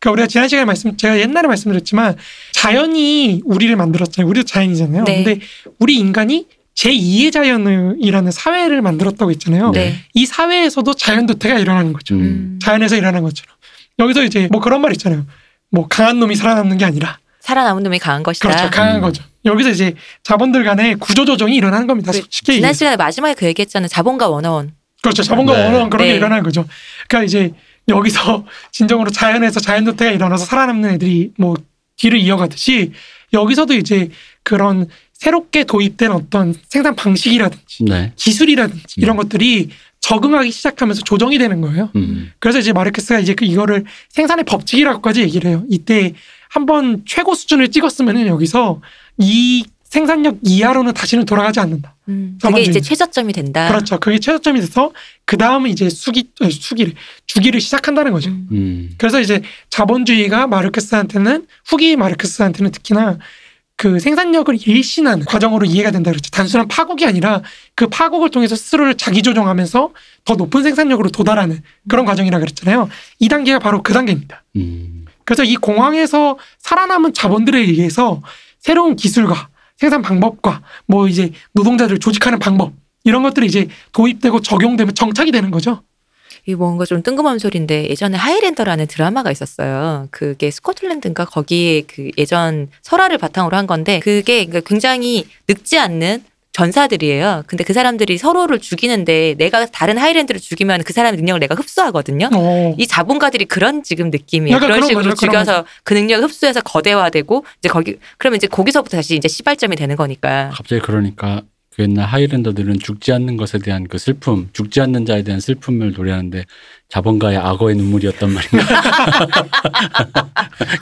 그러니까 우리가 지난 시간에 말씀, 제가 옛날에 말씀드렸지만 자연이 우리를 만들었잖아요. 우리도 자연이잖아요. 네. 근데 우리 인간이 제2의 자연이라는 사회를 만들었다고 했잖아요. 네. 이 사회에서도 자연 도태가 일어나는 거죠. 음. 음. 자연에서 일어나는 것처럼. 여기서 이제 뭐 그런 말 있잖아요. 뭐 강한 놈이 살아남는 게 아니라 살아남은 놈이 강한 것이다. 그렇죠. 강한 음. 거죠. 여기서 이제 자본들 간의 구조 조정이 일어나는 겁니다. 그 쉽게 지난. 시간에 마지막에 그 얘기했잖아요. 자본과 원어원. 그렇죠. 자본과 네. 원어원 그런 게 네. 일어나는 거죠. 그러니까 이제 여기서 진정으로 자연에서 자연도태가 일어나서 살아남는 애들이 뭐 뒤를 이어가듯이 여기서도 이제 그런 새롭게 도입된 어떤 생산 방식이라든지 네. 기술이라든지 이런 것들이 적응하기 시작하면서 조정이 되는 거예요. 음. 그래서 이제 마르크스가 이제 그 이거를 생산의 법칙이라고까지 얘기를 해요. 이때 한번 최고 수준을 찍었으면은 여기서 이 생산력 이하로는 다시는 돌아가지 않는다. 음. 그게. 이제 최저점이 된다. 그렇죠. 그게 최저점이 돼서 그 다음은 이제 수기 아니, 수기를 주기를 시작한다는 거죠. 음. 음. 그래서 이제 자본주의가 마르크스한테는 후기 마르크스한테는 특히나 그 생산력을 일신하는 과정으로 이해가 된다 그랬죠. 단순한 파국이 아니라 그 파국을 통해서 스스로를 자기 조정하면서 더 높은 생산력으로 도달하는 그런 과정이라 그랬잖아요. 이 단계가 바로 그 단계입니다. 음. 그래서 이 공황에서 살아남은 자본들에 의해서 새로운 기술과 생산 방법과 뭐 이제 노동자들 조직하는 방법 이런 것들이 이제 도입되고 적용되면 정착이 되는 거죠. 이 뭔가 좀 뜬금없는 소리인데 예전에 하이랜더라는 드라마가 있었어요. 그게 스코틀랜드인가 거기에 그 예전 설화를 바탕으로 한 건데 그게 그러니까 굉장히 늙지 않는 전사들이에요. 근데 그 사람들이 서로를 죽이는데 내가 다른 하이랜드를 죽이면 그 사람의 능력을 내가 흡수하거든요. 어. 이 자본가들이 그런 지금 느낌이에요. 그런 식으로 거죠, 죽여서 그 능력을 흡수해서 거대화되고 이제 거기 그러면 이제 거기서부터 다시 이제 시발점이 되는 거니까. 갑자기 그러니까 그 옛날 하이랜더들은 죽지 않는 것에 대한 그 슬픔, 죽지 않는 자에 대한 슬픔을 노래하는데 자본가의 악어의 눈물이었단 말인가.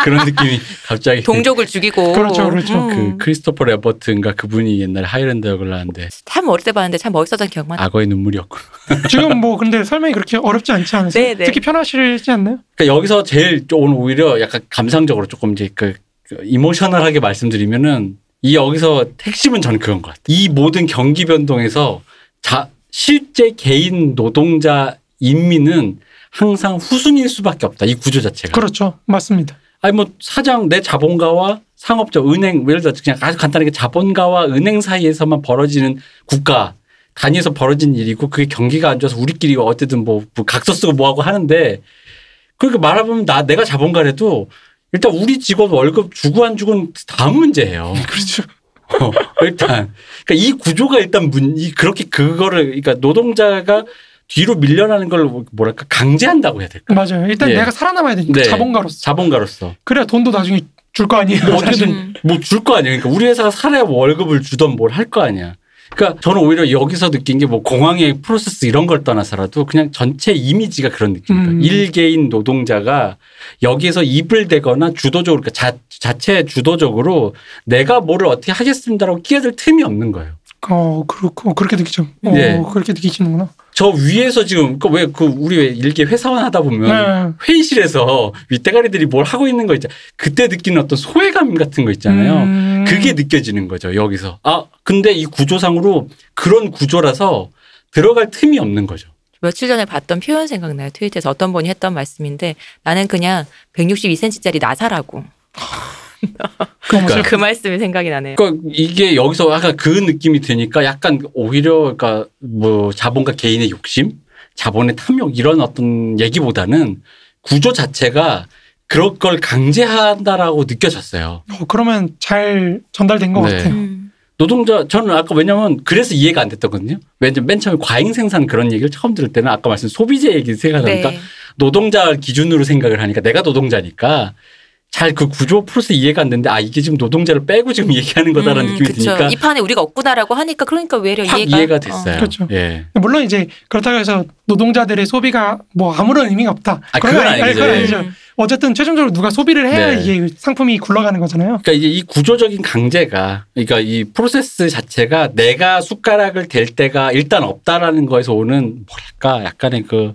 그런 느낌이 갑자기 동족을 죽이고 그렇죠, 그렇죠. 그 크리스토퍼 레버트인가 그분이 옛날에 하이랜더 역을 하는데 참 어릴 때 봤는데 참 멋있었던 기억만. 악어의 눈물이었구나. 지금 뭐 근데 설명이 그렇게 어렵지 않지 않으세요? 네, 네. 듣기 편하시지 않나요? 그러니까 여기서 제일 오늘 오히려 약간 감상적으로 조금 이제 그, 그 이모셔널하게 말씀드리면은 이 여기서 핵심은 저는 그건 것 같아요. 이 모든 경기 변동에서 자 실제 개인 노동자 인민은 항상 후순일 수밖에 없다. 이 구조 자체가. 그렇죠. 맞습니다. 아니 뭐 사장 내 자본가와 상업자 은행 예를 들어 그냥 아주 간단하게 자본가와 은행 사이에서만 벌어지는 국가 단위에서 벌어진 일이고 그게 경기가 안 좋아서 우리끼리 어쨌든 뭐, 뭐 각서 쓰고 뭐하고 하는데 그렇게 말해보면 나 내가 자본가래도 일단 우리 직원 월급 주고 안 주고는 다음 문제예요. 그렇죠. 어, 일단 그러니까 이 구조가 일단 문, 이 그렇게 그거를 그러니까 노동자가 뒤로 밀려나는 걸 뭐랄까 강제한다고 해야 될까? 맞아요. 일단 예. 내가 살아남아야 되니까 네. 자본가로서. 자본가로서 그래야 돈도 나중에 줄 거 아니에요. 뭐 음. 뭐줄 거 아니야. 그러니까 우리 회사가 살아야 월급을 주던 뭘 할 거 아니야. 그러니까 저는 오히려 여기서 느낀 게 뭐 공항의 프로세스 이런 걸 떠나서라도 그냥 전체 이미지가 그런 느낌이니까 음. 일개인 노동자가 여기에서 입을 대거나 주도적으로 그러니까 자, 자체 주도적으로 내가 뭐를 어떻게 하겠습니다라고 끼어들 틈이 없는 거예요. 어, 그렇고 그렇게 느끼죠. 어, 네. 그렇게 느끼시는구나. 저 위에서 지금 그 왜 그 우리 왜 일개 회사원 하다 보면 네. 회의실에서 윗대가리들이 뭘 하고 있는 거 있잖아. 그때 느끼는 어떤 소외감 같은 거 있잖아요. 음. 그게 느껴지는 거죠 여기서. 아 근데 이 구조상으로 그런 구조라서 들어갈 틈이 없는 거죠. 며칠 전에 봤던 표현 생각나요. 트위터에서 어떤 분이 했던 말씀인데 나는 그냥 162cm짜리 나사라고. 그 말씀이 생각이 나네요. 그러니까 이게 여기서 약간 그 느낌이 드니까 약간 오히려 그러니까 뭐 자본가 개인의 욕심, 자본의 탐욕 이런 어떤 얘기보다는 구조 자체가 그런 걸 강제한다라고 느껴졌어요. 어, 그러면 잘 전달된 것 네. 같아요. 음. 노동자 저는 아까 왜냐면 그래서 이해가 안 됐거든요. 왜냐면 맨 처음에 과잉 생산 그런 얘기를 처음 들을 때는 아까 말씀 소비재 얘기 생각하니까 네. 노동자 기준으로 생각을 하니까 내가 노동자니까 잘 그 구조 프로세스 이해가 안 되는데 아 이게 지금 노동자를 빼고 지금 얘기하는 거다라는 음, 느낌이 그쵸. 드니까 이 판에 우리가 없구나라고 하니까 그러니까 외려 확 이해가, 이해가, 됐어요. 어. 그렇죠. 예. 물론 이제 그렇다고 해서 노동자들의 소비가 뭐 아무런 의미가 없다. 아, 그건 아니- 아니죠. 그건 예. 아니죠. 어쨌든 최종적으로 누가 소비를 해야 네. 이게 상품이 굴러가는 거잖아요. 그러니까 이제 이 구조적인 강제가 그러니까 이 프로세스 자체가 내가 숟가락을 댈 때가 일단 없다라는 거에서 오는 뭐랄까 약간의 그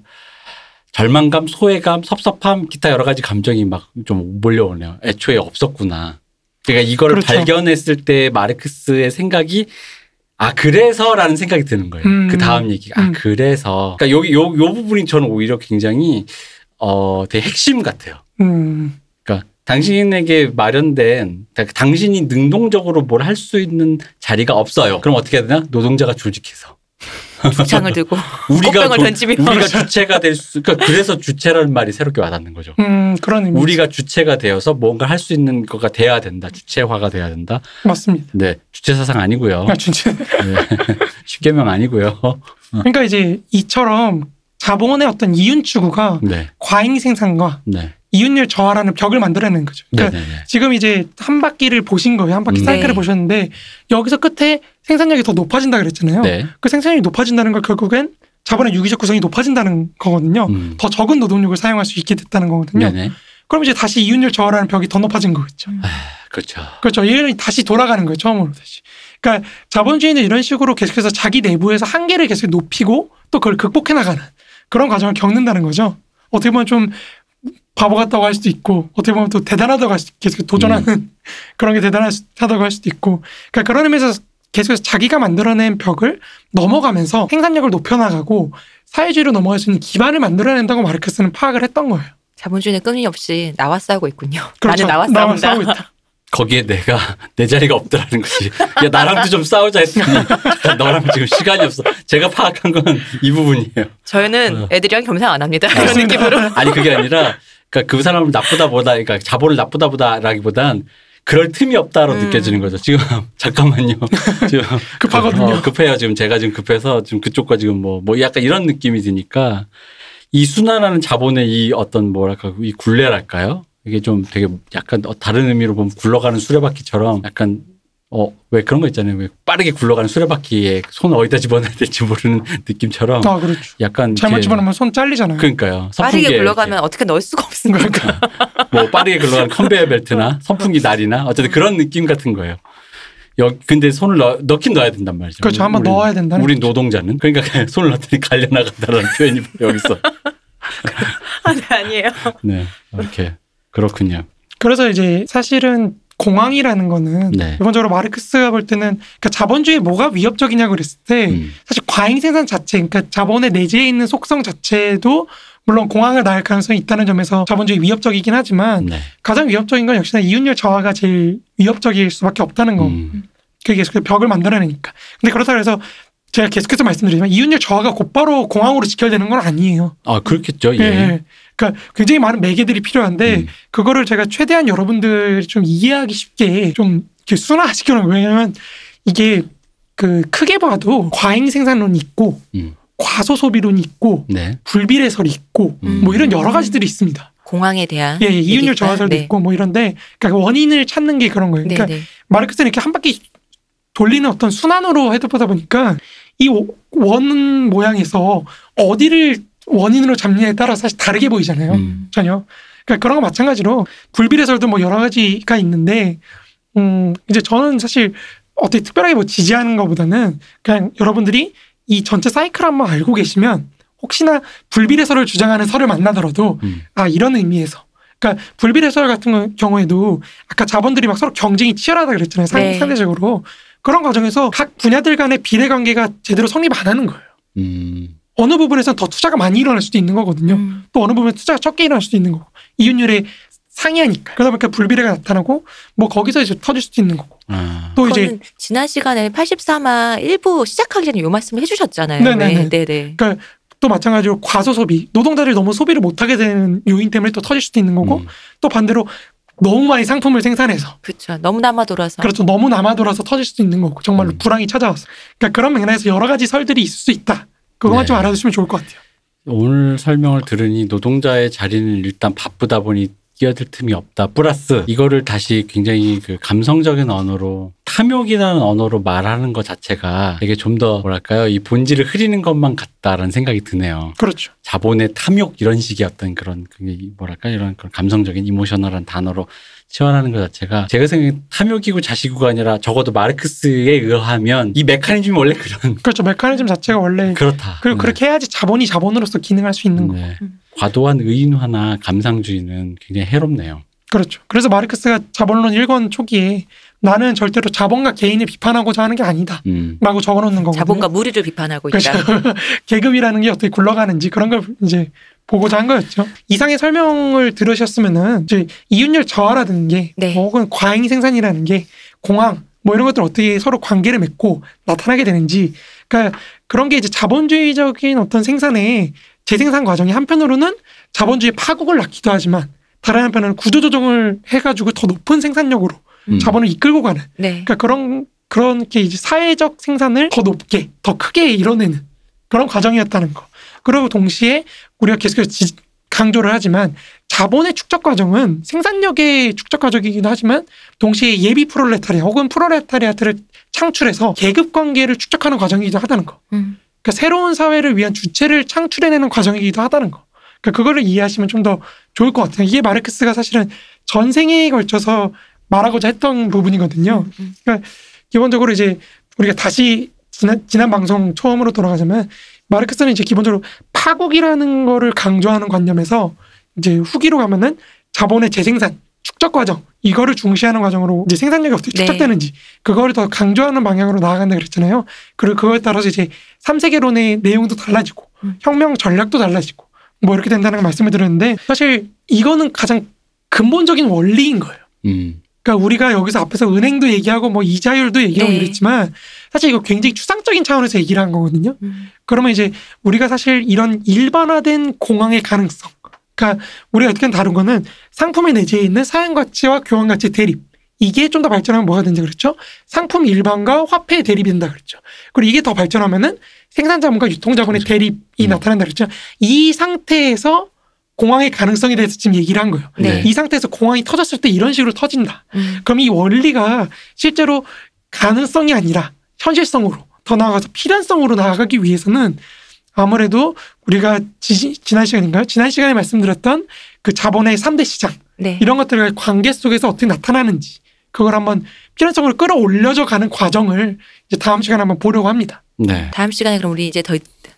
절망감, 소외감, 섭섭함, 기타 여러 가지 감정이 막 좀 몰려오네요. 애초에 없었구나. 그러니까 이거를 그렇죠. 발견했을 때 마르크스의 생각이 아 그래서라는 생각이 드는 거예요. 음. 그 다음 얘기가 아 음. 그래서 그러니까 여기 요, 요 부분이 저는 오히려 굉장히 어 되게 핵심 같아요. 음, 그러니까 당신에게 마련된 그러니까 당신이 능동적으로 뭘 할 수 있는 자리가 없어요. 그럼 어떻게 해야 되나? 노동자가 조직해서 창을 들고 우리가 던지며. 우리가 주체가 될 수. 그러니까 그래서 주체라는 말이 새롭게 와닿는 거죠. 음, 그런 의미. 우리가 주체가 되어서 뭔가 할 수 있는 거가 돼야 된다. 주체화가 돼야 된다. 맞습니다. 네, 주체 사상 아니고요. 아, 진짜. 네. 십계명 아니고요. 그러니까 이제 이처럼 자본의 어떤 이윤 추구가 네, 과잉 생산과 네, 이윤율 저하라는 벽을 만들어내는 거죠. 네, 그러니까 네, 네. 지금 이제 한 바퀴를 보신 거예요. 한 바퀴 음. 사이클을 네. 보셨는데 여기서 끝에 생산력이 더 높아진다 그랬잖아요. 네. 그 생산력이 높아진다는 건 결국엔 자본의 유기적 구성이 높아진다는 거거든요. 음. 더 적은 노동력을 사용할 수 있게 됐다는 거거든요. 네네. 그럼 이제 다시 이윤율 저하라는 벽이 더 높아진 거겠죠. 그렇죠. 그렇죠. 얘는 다시 돌아가는 거예요. 처음으로 다시. 그러니까 자본주의는 이런 식으로 계속해서 자기 내부에서 한계를 계속 높이고 또 그걸 극복해 나가는 그런 과정을 겪는다는 거죠. 어떻게 보면 좀 바보 같다고 할 수도 있고 어떻게 보면 또 대단하다고 할 수도 있고 계속 도전하는 음. 그런 게 대단하다고 할 수도 있고 그러니까 그런 의미에서 계속해서 자기가 만들어낸 벽을 넘어가면서 생산력을 높여나가고 사회주의로 넘어갈 수 있는 기반을 만들어낸다고 마르크스는 파악을 했던 거예요. 자본주의는 끊임없이 나와 싸우고 있군요. 그렇죠. 나는 나와 싸운다. 싸우고 있다. 거기에 내가 내 자리가 없더라는 거지. 야 나랑도 좀 싸우자 했더니 너랑 지금 시간이 없어. 제가 파악한 건 이 부분이에요. 저희는 어. 애들이랑 겸상 안 합니다. 그런. 느낌으로. 아니 그게 아니라 그러니까 그 사람을 나쁘다 보다 그러니까 자본을 나쁘다 보다라기보단 그럴 틈이 없다로 음. 느껴지는 거죠. 지금 잠깐만요. 지금 급하거든요. 어, 급해요. 지금 제가 지금 급해서 지금 그쪽과 지금 뭐뭐 약간 이런 느낌이 드니까 이 순환하는 자본의 이 어떤 뭐랄까 이 굴레랄까요? 이게 좀 되게 약간 어, 다른 의미로 보면 굴러가는 수레바퀴처럼 약간 어 왜 그런 거 있잖아요. 왜 빠르게 굴러가는 수레바퀴에 손 어디다 집어넣어야 될지 모르는 느낌처럼 아 그렇죠. 약간 잘못 이렇게 집어넣으면 손 잘리잖아요. 그러니까요. 빠르게 굴러가면 어떻게 넣을 수가 없으니까. 그러니까 뭐 빠르게 굴러가는 컨베이어 벨트나 선풍기 날이나 어쨌든 그런 느낌 같은 거예요. 여 근데 손을 넣, 넣긴 넣어야 된단 말이죠. 그렇죠. 한번 넣어야 된다는 우린 노동자는 그러니까 그냥 손을 넣더니 갈려 나간다는 표현이 여기서 아니, 아니에요. 네 이렇게 그렇군요. 그래서 이제 사실은 공황이라는 거는 네. 기본적으로 마르크스가 볼 때는 그러니까 자본주의에 뭐가 위협적이냐고 그랬을 때 음. 사실 과잉 생산 자체, 그러니까 자본의 내재해 있는 속성 자체도 물론 공황을 낳을 가능성이 있다는 점에서 자본주의 위협적이긴 하지만 네. 가장 위협적인 건 역시나 이윤율 저하가 제일 위협적일 수밖에 없다는 거. 음. 그게 계속 벽을 만들어내니까. 근데 그렇다고 해서 제가 계속해서 말씀드리지만 이윤율 저하가 곧바로 공황으로 직결되는 건 아니에요. 아 그렇겠죠. 예. 예. 예. 그러니까 굉장히 많은 매개들이 필요한데 음. 그거를 제가 최대한 여러분들이 좀 이해하기 쉽게 좀 이렇게 순화시켜 놓은 거예요. 왜냐면 이게 그 크게 봐도 과잉 생산론이 있고 음. 과소 소비론이 있고 네. 불비례설이 있고 음. 뭐 이런 여러 가지들이 있습니다. 공황에 대한 예, 예 이윤율? 저하설도 네. 있고 뭐 이런데 그러니까 원인을 찾는 게 그런 거예요. 네, 그러니까 네. 마르크스는 이렇게 한 바퀴 돌리는 어떤 순환으로 해보다 보니까 이 원 모양에서 어디를 원인으로 잡느냐에 따라 사실 다르게 보이잖아요. 음. 전혀. 그러니까 그런 거 마찬가지로 불비례설도 뭐 여러 가지가 있는데, 음, 이제 저는 사실 어떻게 특별하게 뭐 지지하는 것보다는 그냥 여러분들이 이 전체 사이클 한번 알고 계시면 혹시나 불비례설을 주장하는 설을 만나더라도 음. 아, 이런 의미에서 그러니까 불비례설 같은 경우에도 아까 자본들이 막 서로 경쟁이 치열하다 그랬잖아요. 상, 네. 상대적으로 그런 과정에서 각 분야들 간의 비례 관계가 제대로 성립 안 하는 거예요. 음. 어느 부분에서는 더 투자가 많이 일어날 수도 있는 거거든요. 음. 또 어느 부분에 투자가 적게 일어날 수도 있는 거고 이윤율의 상이하니까 그러다 보니까 불비례가 나타나고 뭐 거기서 이제 터질 수도 있는 거고 아. 또 이제 지난 시간에 83화 일부 시작하기 전에 요 말씀을 해주셨잖아요. 네네네. 네, 네. 그러니까 또 마찬가지로 과소 소비 노동자들이 너무 소비를 못하게 되는 요인 때문에 또 터질 수도 있는 거고 음. 또 반대로 너무 많이 상품을 생산해서 그렇죠. 너무 남아 돌아서. 그렇죠 너무 남아 돌아서 터질 수도 있는 거고 정말로 음. 불황이 찾아와서 그러니까 그런 맥락에서 여러 가지 설들이 있을 수 있다 그것만 네. 좀 알아두시면 좋을 것 같아요. 오늘 설명을 들으니 노동자의 자리는 일단 바쁘다 보니 끼어들 틈이 없다. 플러스 이거를 다시 굉장히 그 감성적인 언어로 탐욕이라는 언어로 말하는 것 자체가 되게 좀 더 뭐랄까요 이 본질을 흐리는 것만 같다라는 생각이 드네요. 그렇죠. 자본의 탐욕 이런 식의 어떤 그런 뭐랄까 이런 그런 감성적인 이모셔널한 단어로 치환하는 것 자체가 제가 생각엔 탐욕이고 자식이고가 아니라 적어도 마르크스에 의하면 이 메커니즘이 원래 그런 그렇죠 메커니즘 자체가 원래 그렇다. 그리고 네. 그렇게 해야지 자본이 자본으로서 기능할 수 있는 거. 네. 음. 과도한 의인화나 감상주의는 굉장히 해롭네요. 그렇죠. 그래서 마르크스가 자본론 1권 초기에 나는 절대로 자본과 개인을 비판하고자 하는 게 아니다. 음. 라고 적어놓는 거거든요. 자본과 무리를 비판하고 그렇죠. 있다. 계급이라는 게 어떻게 굴러가는지 그런 걸 이제 보고자 한 거였죠. 이상의 설명을 들으셨으면은 이제 이윤율 저하라는 게 네. 혹은 과잉 생산이라는 게 공황 뭐 이런 것들 어떻게 서로 관계를 맺고 나타나게 되는지 그러니까 그런 게 이제 자본주의적인 어떤 생산의 재생산 과정이 한편으로는 자본주의 파국을 낳기도 하지만 다른 한편으로는 구조조정을 해가지고 더 높은 생산력으로 음. 자본을 이끌고 가는 네. 그러니까 그런 그렇게 이제 사회적 생산을 더 높게 더 크게 이뤄내는 그런 과정이었다는 거. 그리고 동시에 우리가 계속해서 지- 강조를 하지만 자본의 축적 과정은 생산력의 축적 과정이기도 하지만 동시에 예비 프롤레타리아 혹은 프롤레타리아트를 창출해서 계급 관계를 축적하는 과정이기도 하다는 거. 음. 그러니까 새로운 사회를 위한 주체를 창출해내는 과정이기도 하다는 거. 그러니까 그거를 이해하시면 좀 더 좋을 것 같아요. 이게 마르크스가 사실은 전생에 걸쳐서 말하고자 했던 부분이거든요. 음. 기본적으로 이제 우리가 다시 지난, 지난 방송 처음으로 돌아가자면 마르크스는 이제 기본적으로 파국이라는 거를 강조하는 관념에서 이제 후기로 가면은 자본의 재생산, 축적 과정 이거를 중시하는 과정으로 이제 생산력이 어떻게 네. 축적되는지 그거를 더 강조하는 방향으로 나아간다 그랬잖아요. 그리고 그거에 따라서 이제 삼세계론의 내용도 달라지고 음. 혁명 전략도 달라지고 뭐 이렇게 된다는 말씀을 드렸는데 사실 이거는 가장 근본적인 원리인 거예요. 음. 그러니까 우리가 여기서 앞에서 은행도 얘기하고 뭐 이자율도 얘기하고 네. 이랬지만 사실 이거 굉장히 추상적인 차원에서 얘기를 한 거거든요. 음. 그러면 이제 우리가 사실 이런 일반화된 공황의 가능성, 그러니까 우리가 어떻게 다룬 거는 상품의 내재에 있는 사용 가치와 교환 가치 대립. 이게 좀 더 발전하면 뭐가 된다 그랬죠? 상품 일반과 화폐의 대립이 된다 그랬죠. 그리고 이게 더 발전하면은 생산 자본과 유통 자본의 대립이 음. 나타난다 그랬죠. 이 상태에서 공황의 가능성에 대해서 지금 얘기를 한 거예요. 네. 이 상태에서 공황이 터졌을 때 이런 식으로 터진다. 음. 그럼 이 원리가 실제로 가능성이 아니라 현실성으로 더 나아가서 필연성으로 나아가기 위해서는 아무래도 우리가 지, 지난 시간인가요? 지난 시간에 말씀드렸던 그 자본의 3대 시장 네. 이런 것들의 관계 속에서 어떻게 나타나는지 그걸 한번 필연성으로 끌어올려져 가는 과정을 이제 다음 시간에 한번 보려고 합니다. 네. 다음 시간에 그럼 우리 이제 더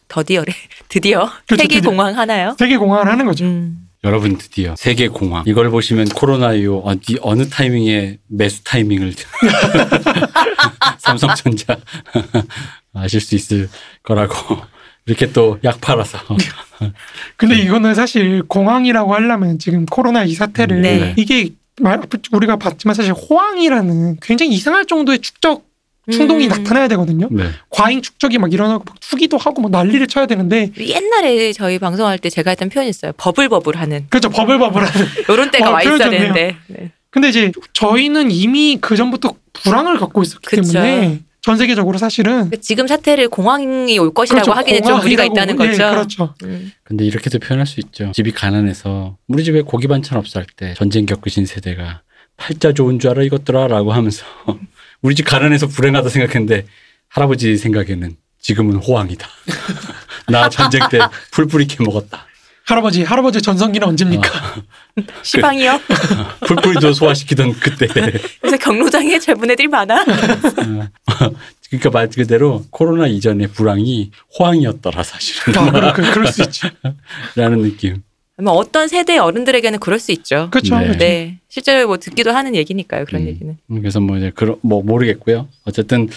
더디어래 드디어 그렇죠, 세계 드디어. 공황 하나요? 세계 공황을 하는 거죠. 음. 여러분 드디어 세계 공황 이걸 보시면 코로나 이후 어디 어느 타이밍에 매수 타이밍을 삼성전자 아실 수 있을 거라고 이렇게 또 약 팔아서 근데 이거는 사실 공황이라고 하려면 지금 코로나 이 사태를 네. 이게 말- 우리가 봤지만 사실 호황이라는 굉장히 이상할 정도의 축적 충동이 음. 나타나야 되거든요. 네. 과잉 축적이 막 일어나고 막 투기도 하고 막 난리를 쳐야 되는데 옛날에 저희 방송할 때 제가 했던 표현이 있어요. 버블버블하는 그렇죠 버블버블하는. 요런 때가 어, 와 있어야. 되는데. 네. 근데 이제 저희는 이미 그 전부터 불황을 겪고 있었기 그쵸. 때문에 전 세계적으로 사실은 지금 사태를 공황이 올 것이라고 그렇죠, 하기는 좀 무리가 공황이라고, 있다는 예, 거죠. 그렇죠. 음. 근데 이렇게도 표현할 수 있죠. 집이 가난해서 우리 집에 고기 반찬 없을 때 전쟁 겪으신 세대가 팔자 좋은 줄 알아 이것들아라고 하면서 우리 집 가난해서 불행하다 생각했는데 할아버지 생각에는 지금은 호황이다. 나 전쟁 때 풀뿌리 캐 먹었다. 할아버지 할아버지 전성기는 언제입니까? 시방이요. 풀뿌리도 소화시키던 그때. 요새 경로장에 젊은 애들이 많아. 그러니까 말 그대로 코로나 이전의 불황이 호황이었더라 사실은. 아, 그럴, 그럴 수 있죠. 라는 느낌. 아마 어떤 세대의 어른들에게는 그럴 수 있죠. 그렇죠. 네. 네. 실제로 뭐 듣기도 하는 얘기니까요. 그런 음. 얘기는. 음, 그래서 뭐 이제 그런 뭐 모르겠고요. 어쨌든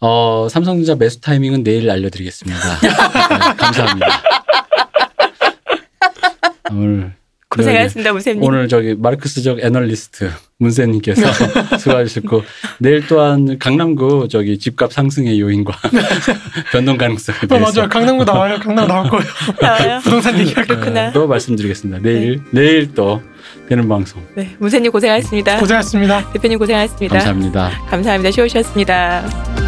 어, 삼성전자 매수 타이밍은 내일 알려드리겠습니다. 네, 감사합니다. 오늘 고생하셨습니다, 무쌤님. 오늘 저기 마르크스적 애널리스트 문세님께서 수고하셨고 내일 또한 강남구 저기 집값 상승의 요인과 변동 가능성에 어, 대해서 맞아요. 강남구 나와요. 강남 나올 거예요. 나와요. 부동산 얘기할 거. 그렇구나. 어, 또 말씀드리겠습니다. 내일 내일 또 되는 방송 네, 무쌤님 고생하셨습니다. 고생하셨습니다. 대표님 고생하셨습니다. 감사합니다. 감사합니다. 쉬우셨습니다.